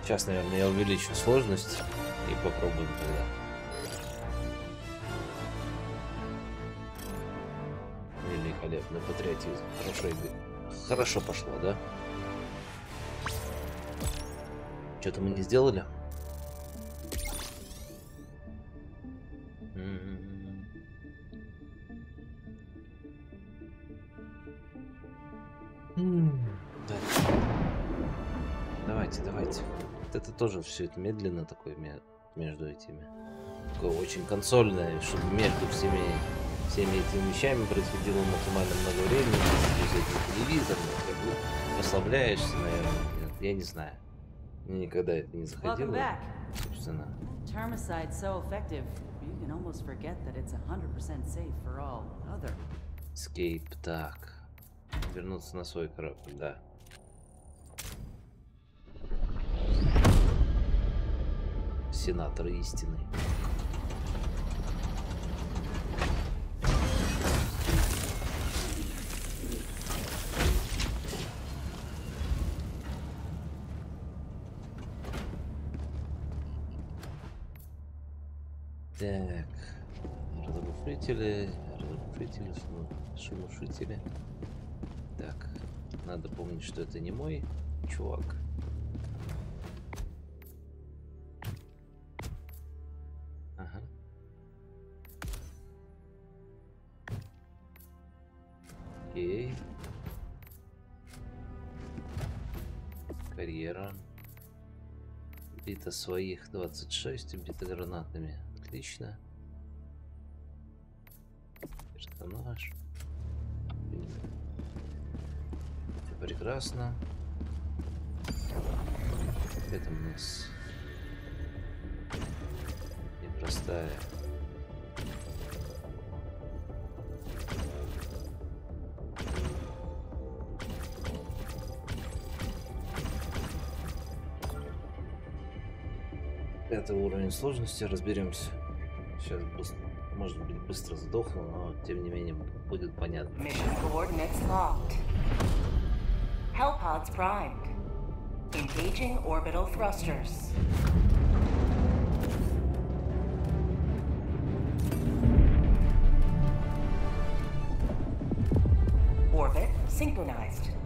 Сейчас, наверное, я увеличу сложность и попробуем тогда. Великолепный патриотизм. Хорошо, Игорь. Хорошо пошло, да? Что-то мы не сделали? М. М, так. Давайте, давайте. Это тоже все это медленно такое ме- между этими. Такое очень консольное, чтобы между всеми всеми этими вещами происходило максимально много времени. Этот телевизор, ну, как бы расслабляешься, наверное. Я не знаю. Мне никогда это не заходило. Собственно. Termicide's so effective, you can almost forget that it's 100% safe for all other Escape, так. Вернуться на свой корабль, да. Сенатор истины. Так, разрушители, разрушители, шумушители. Так, надо помнить, что это не мой чувак. Ага. Окей. Карьера. Бита своих 26, бита гранатами. Отлично. Персонаж. Это прекрасно. Это у нас непростая. Пятый уровень сложности, разберемся. Сейчас быстро, может быть быстро сдохну, но тем не менее будет понятно. Hellpods primed. Engaging orbital thrusters. Synchronized.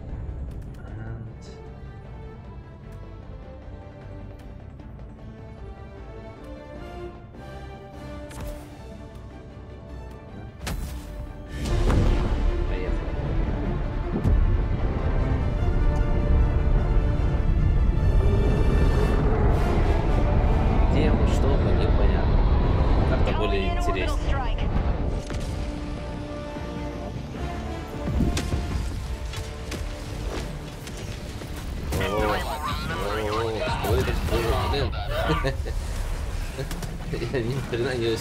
Ни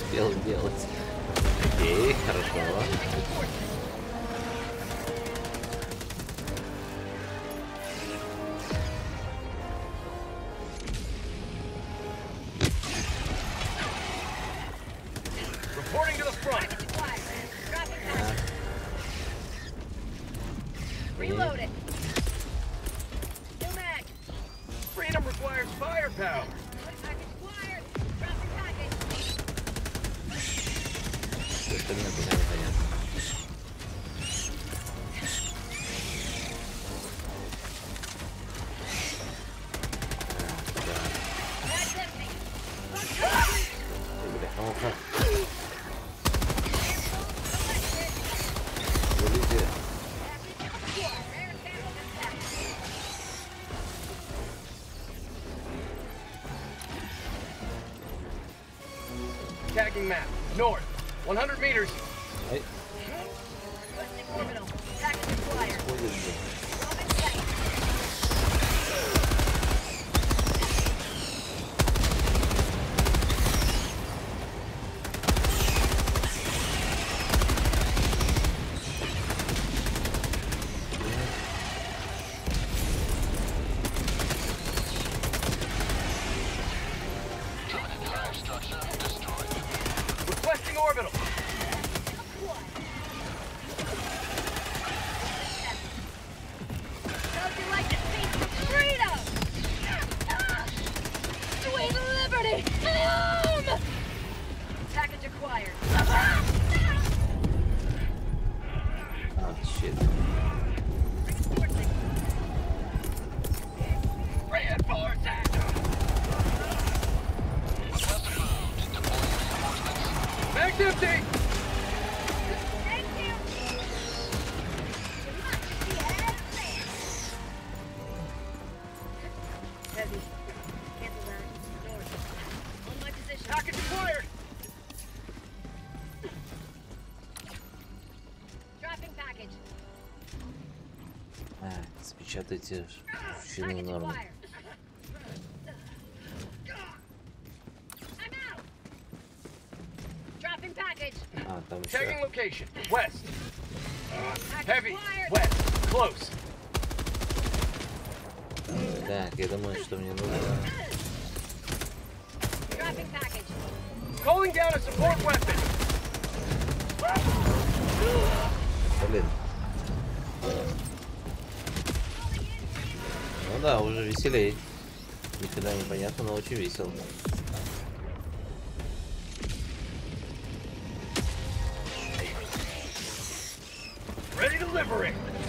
map. North. 100 meters. вот эти щены нормы. А, там еще. West. Heavy. West. Close. Так, я думаю, что мне нужно... Calling down a support повеселей. Никогда не понятно, но очень весело. Ready to liberate!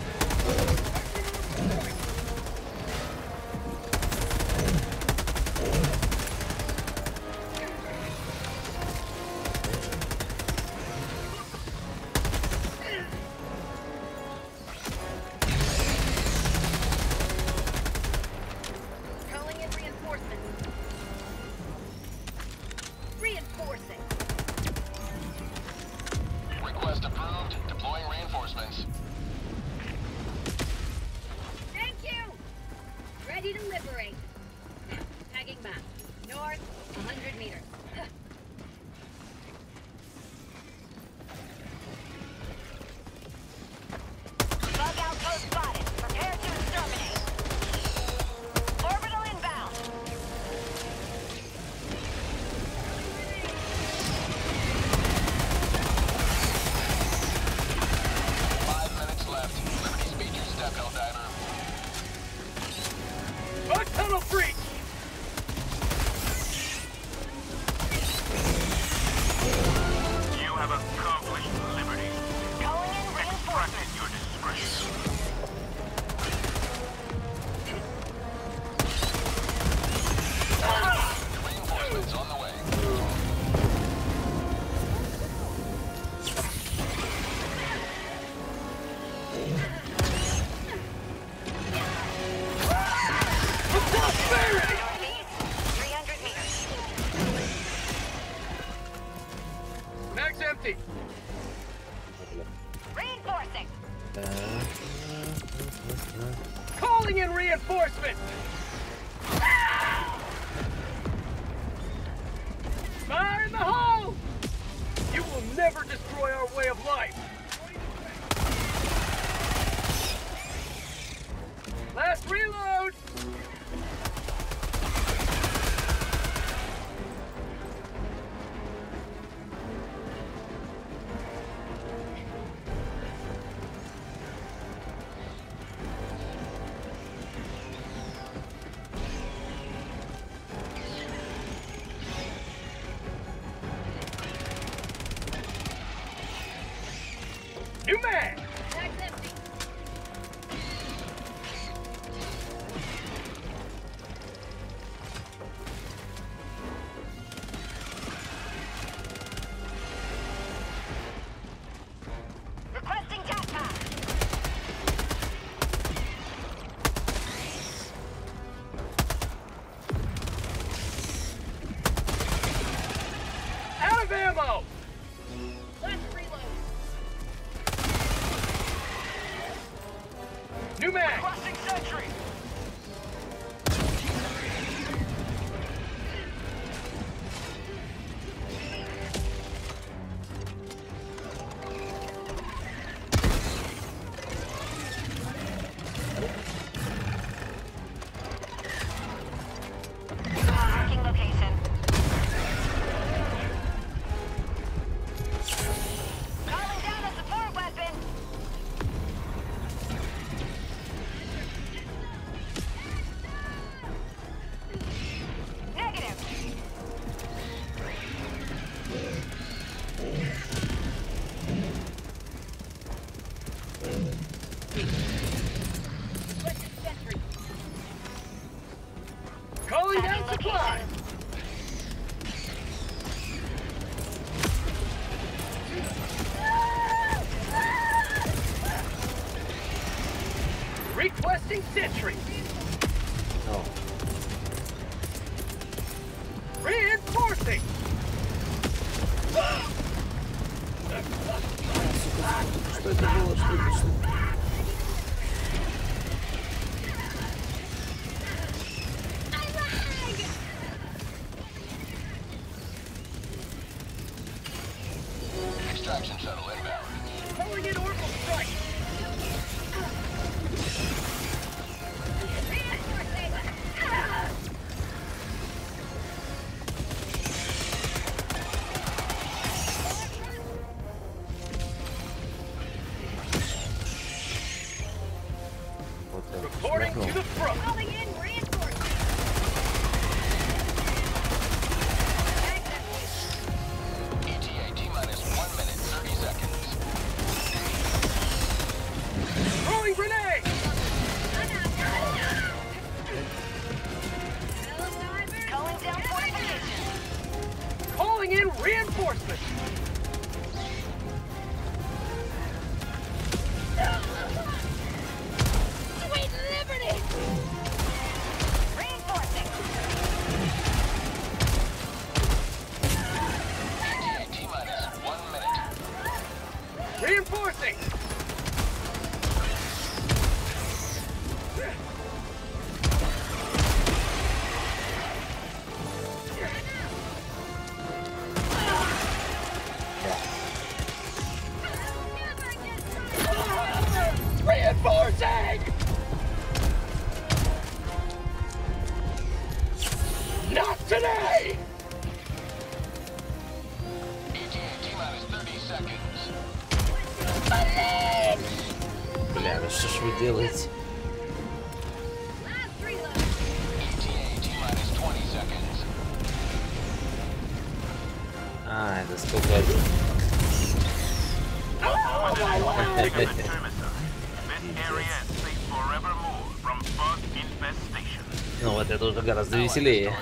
Гораздо веселее.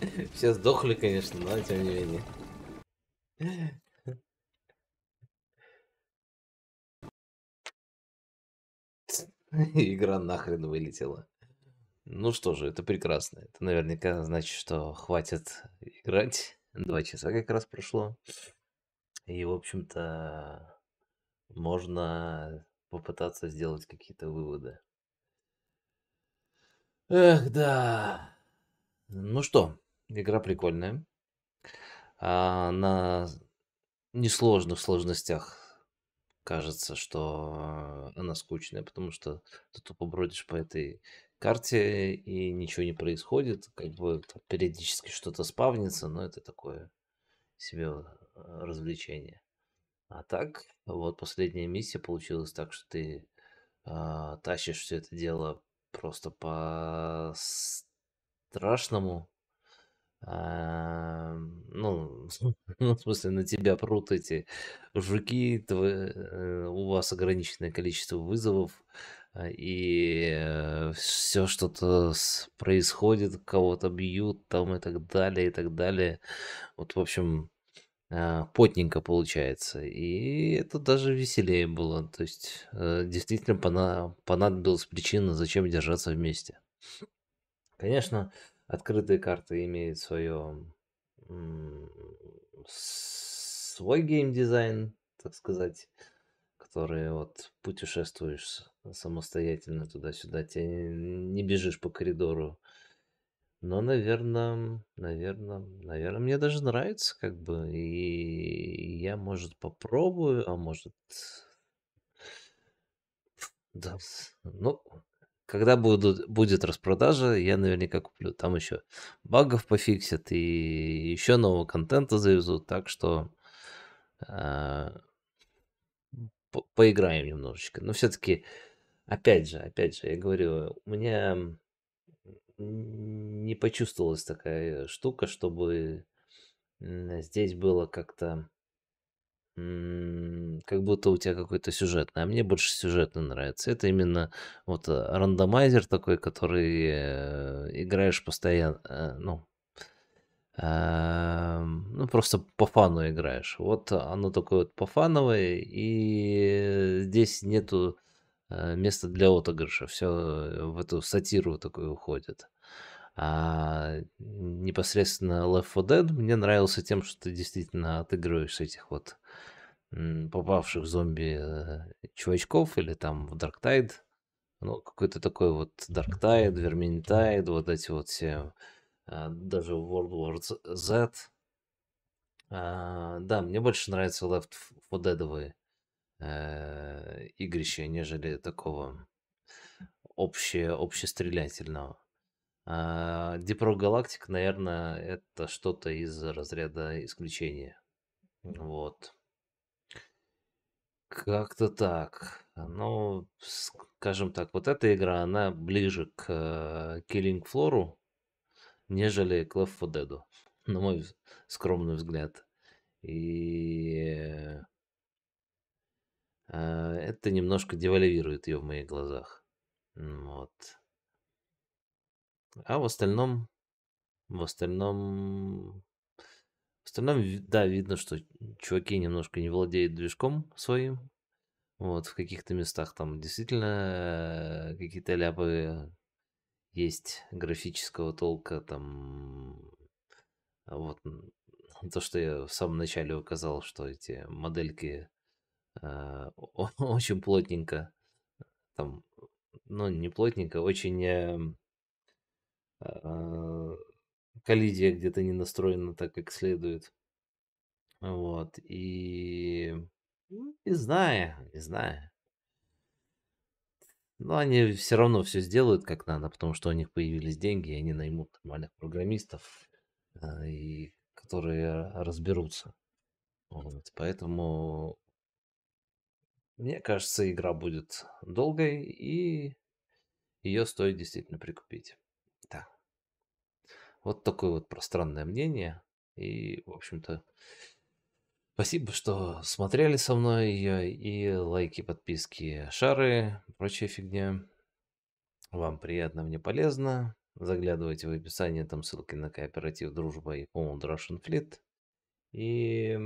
Все сдохли, конечно, но тем не менее. Игра нахрен вылетела. Ну что же, это прекрасно. Это наверняка значит, что хватит играть. Два часа как раз прошло. И, в общем-то, можно попытаться сделать какие-то выводы. Эх, да. Ну что, игра прикольная. А на несложных сложностях кажется, что она скучная, потому что ты тупо бродишь по этой карте и ничего не происходит. Как бы периодически что-то спавнится, но это такое себе э, развлечение. А так, вот последняя миссия получилась так, что ты а, тащишь все это дело просто по страшному. А, ну, ну, в смысле, на тебя прут эти жуки, тво- э, у вас ограниченное количество вызовов, а, и все что-то происходит, кого-то бьют там и так далее, и так далее. Вот, в общем, потненько получается. И это даже веселее было. То есть, э, действительно пона- понадобилась причина, зачем держаться вместе. Конечно, открытые карты имеют свое свой геймдизайн, так сказать, который вот путешествуешь самостоятельно туда-сюда, ты не бежишь по коридору. Но, наверное, наверное, наверное, мне даже нравится, как бы, и я, может, попробую, а может, да, ну, когда будут, будет распродажа, я наверняка куплю. Там еще багов пофиксят и еще нового контента завезут, так что по- поиграем немножечко. Но все-таки, опять же, опять же, я говорю, у меня не почувствовалась такая штука, чтобы здесь было как-то как будто у тебя какой-то сюжетный, а мне больше сюжетный нравится. Это именно вот э, рандомайзер такой, который э, играешь постоянно, э, ну, а, ну, просто по фану играешь. Вот оно такое вот по фановое, и здесь нету э, места для отыгрыша. Все в эту сатиру такую уходит. А непосредственно Left 4 Dead мне нравился тем, что ты действительно отыгрываешь этих вот попавших в зомби э, чувачков или там в Dark Tide. Ну, какой-то такой вот Dark Tide, Vermintide, вот эти вот все, а, даже World War Z. А, да, мне больше нравится Left 4 Dead э, игрища, нежели такого обще, общестрелятельного. А, Deep Galactic, наверное, это что-то из разряда исключения. Вот. Как-то так. Ну, скажем так, вот эта игра, она ближе к э, Killing Floor, нежели к Left 4 Dead, на мой скромный взгляд. И э, это немножко девальвирует ее в моих глазах. Вот. А в остальном, в остальном, в остальном, да, видно, что чуваки немножко не владеют движком своим. Вот, в каких-то местах там действительно э, какие-то ляпы есть графического толка, там, а вот, то, что я в самом начале указал, что эти модельки очень плотненько, там, ну, не плотненько, очень э, э, коллизия где-то не настроена так, как следует. Вот, и ну, не знаю, не знаю. Но они все равно все сделают как надо, потому что у них появились деньги, и они наймут нормальных программистов, э, и которые разберутся. Вот, поэтому мне кажется, игра будет долгой, и ее стоит действительно прикупить. Да. Вот такое вот пространное мнение. И, в общем-то, спасибо, что смотрели со мной ее. И лайки, подписки, шары, прочая фигня. Вам приятно, мне полезно. Заглядывайте в описание, там ссылки на кооператив Дружба и Command Russian Fleet. И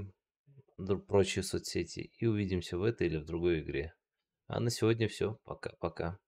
прочие соцсети. И увидимся в этой или в другой игре. А на сегодня все. Пока-пока.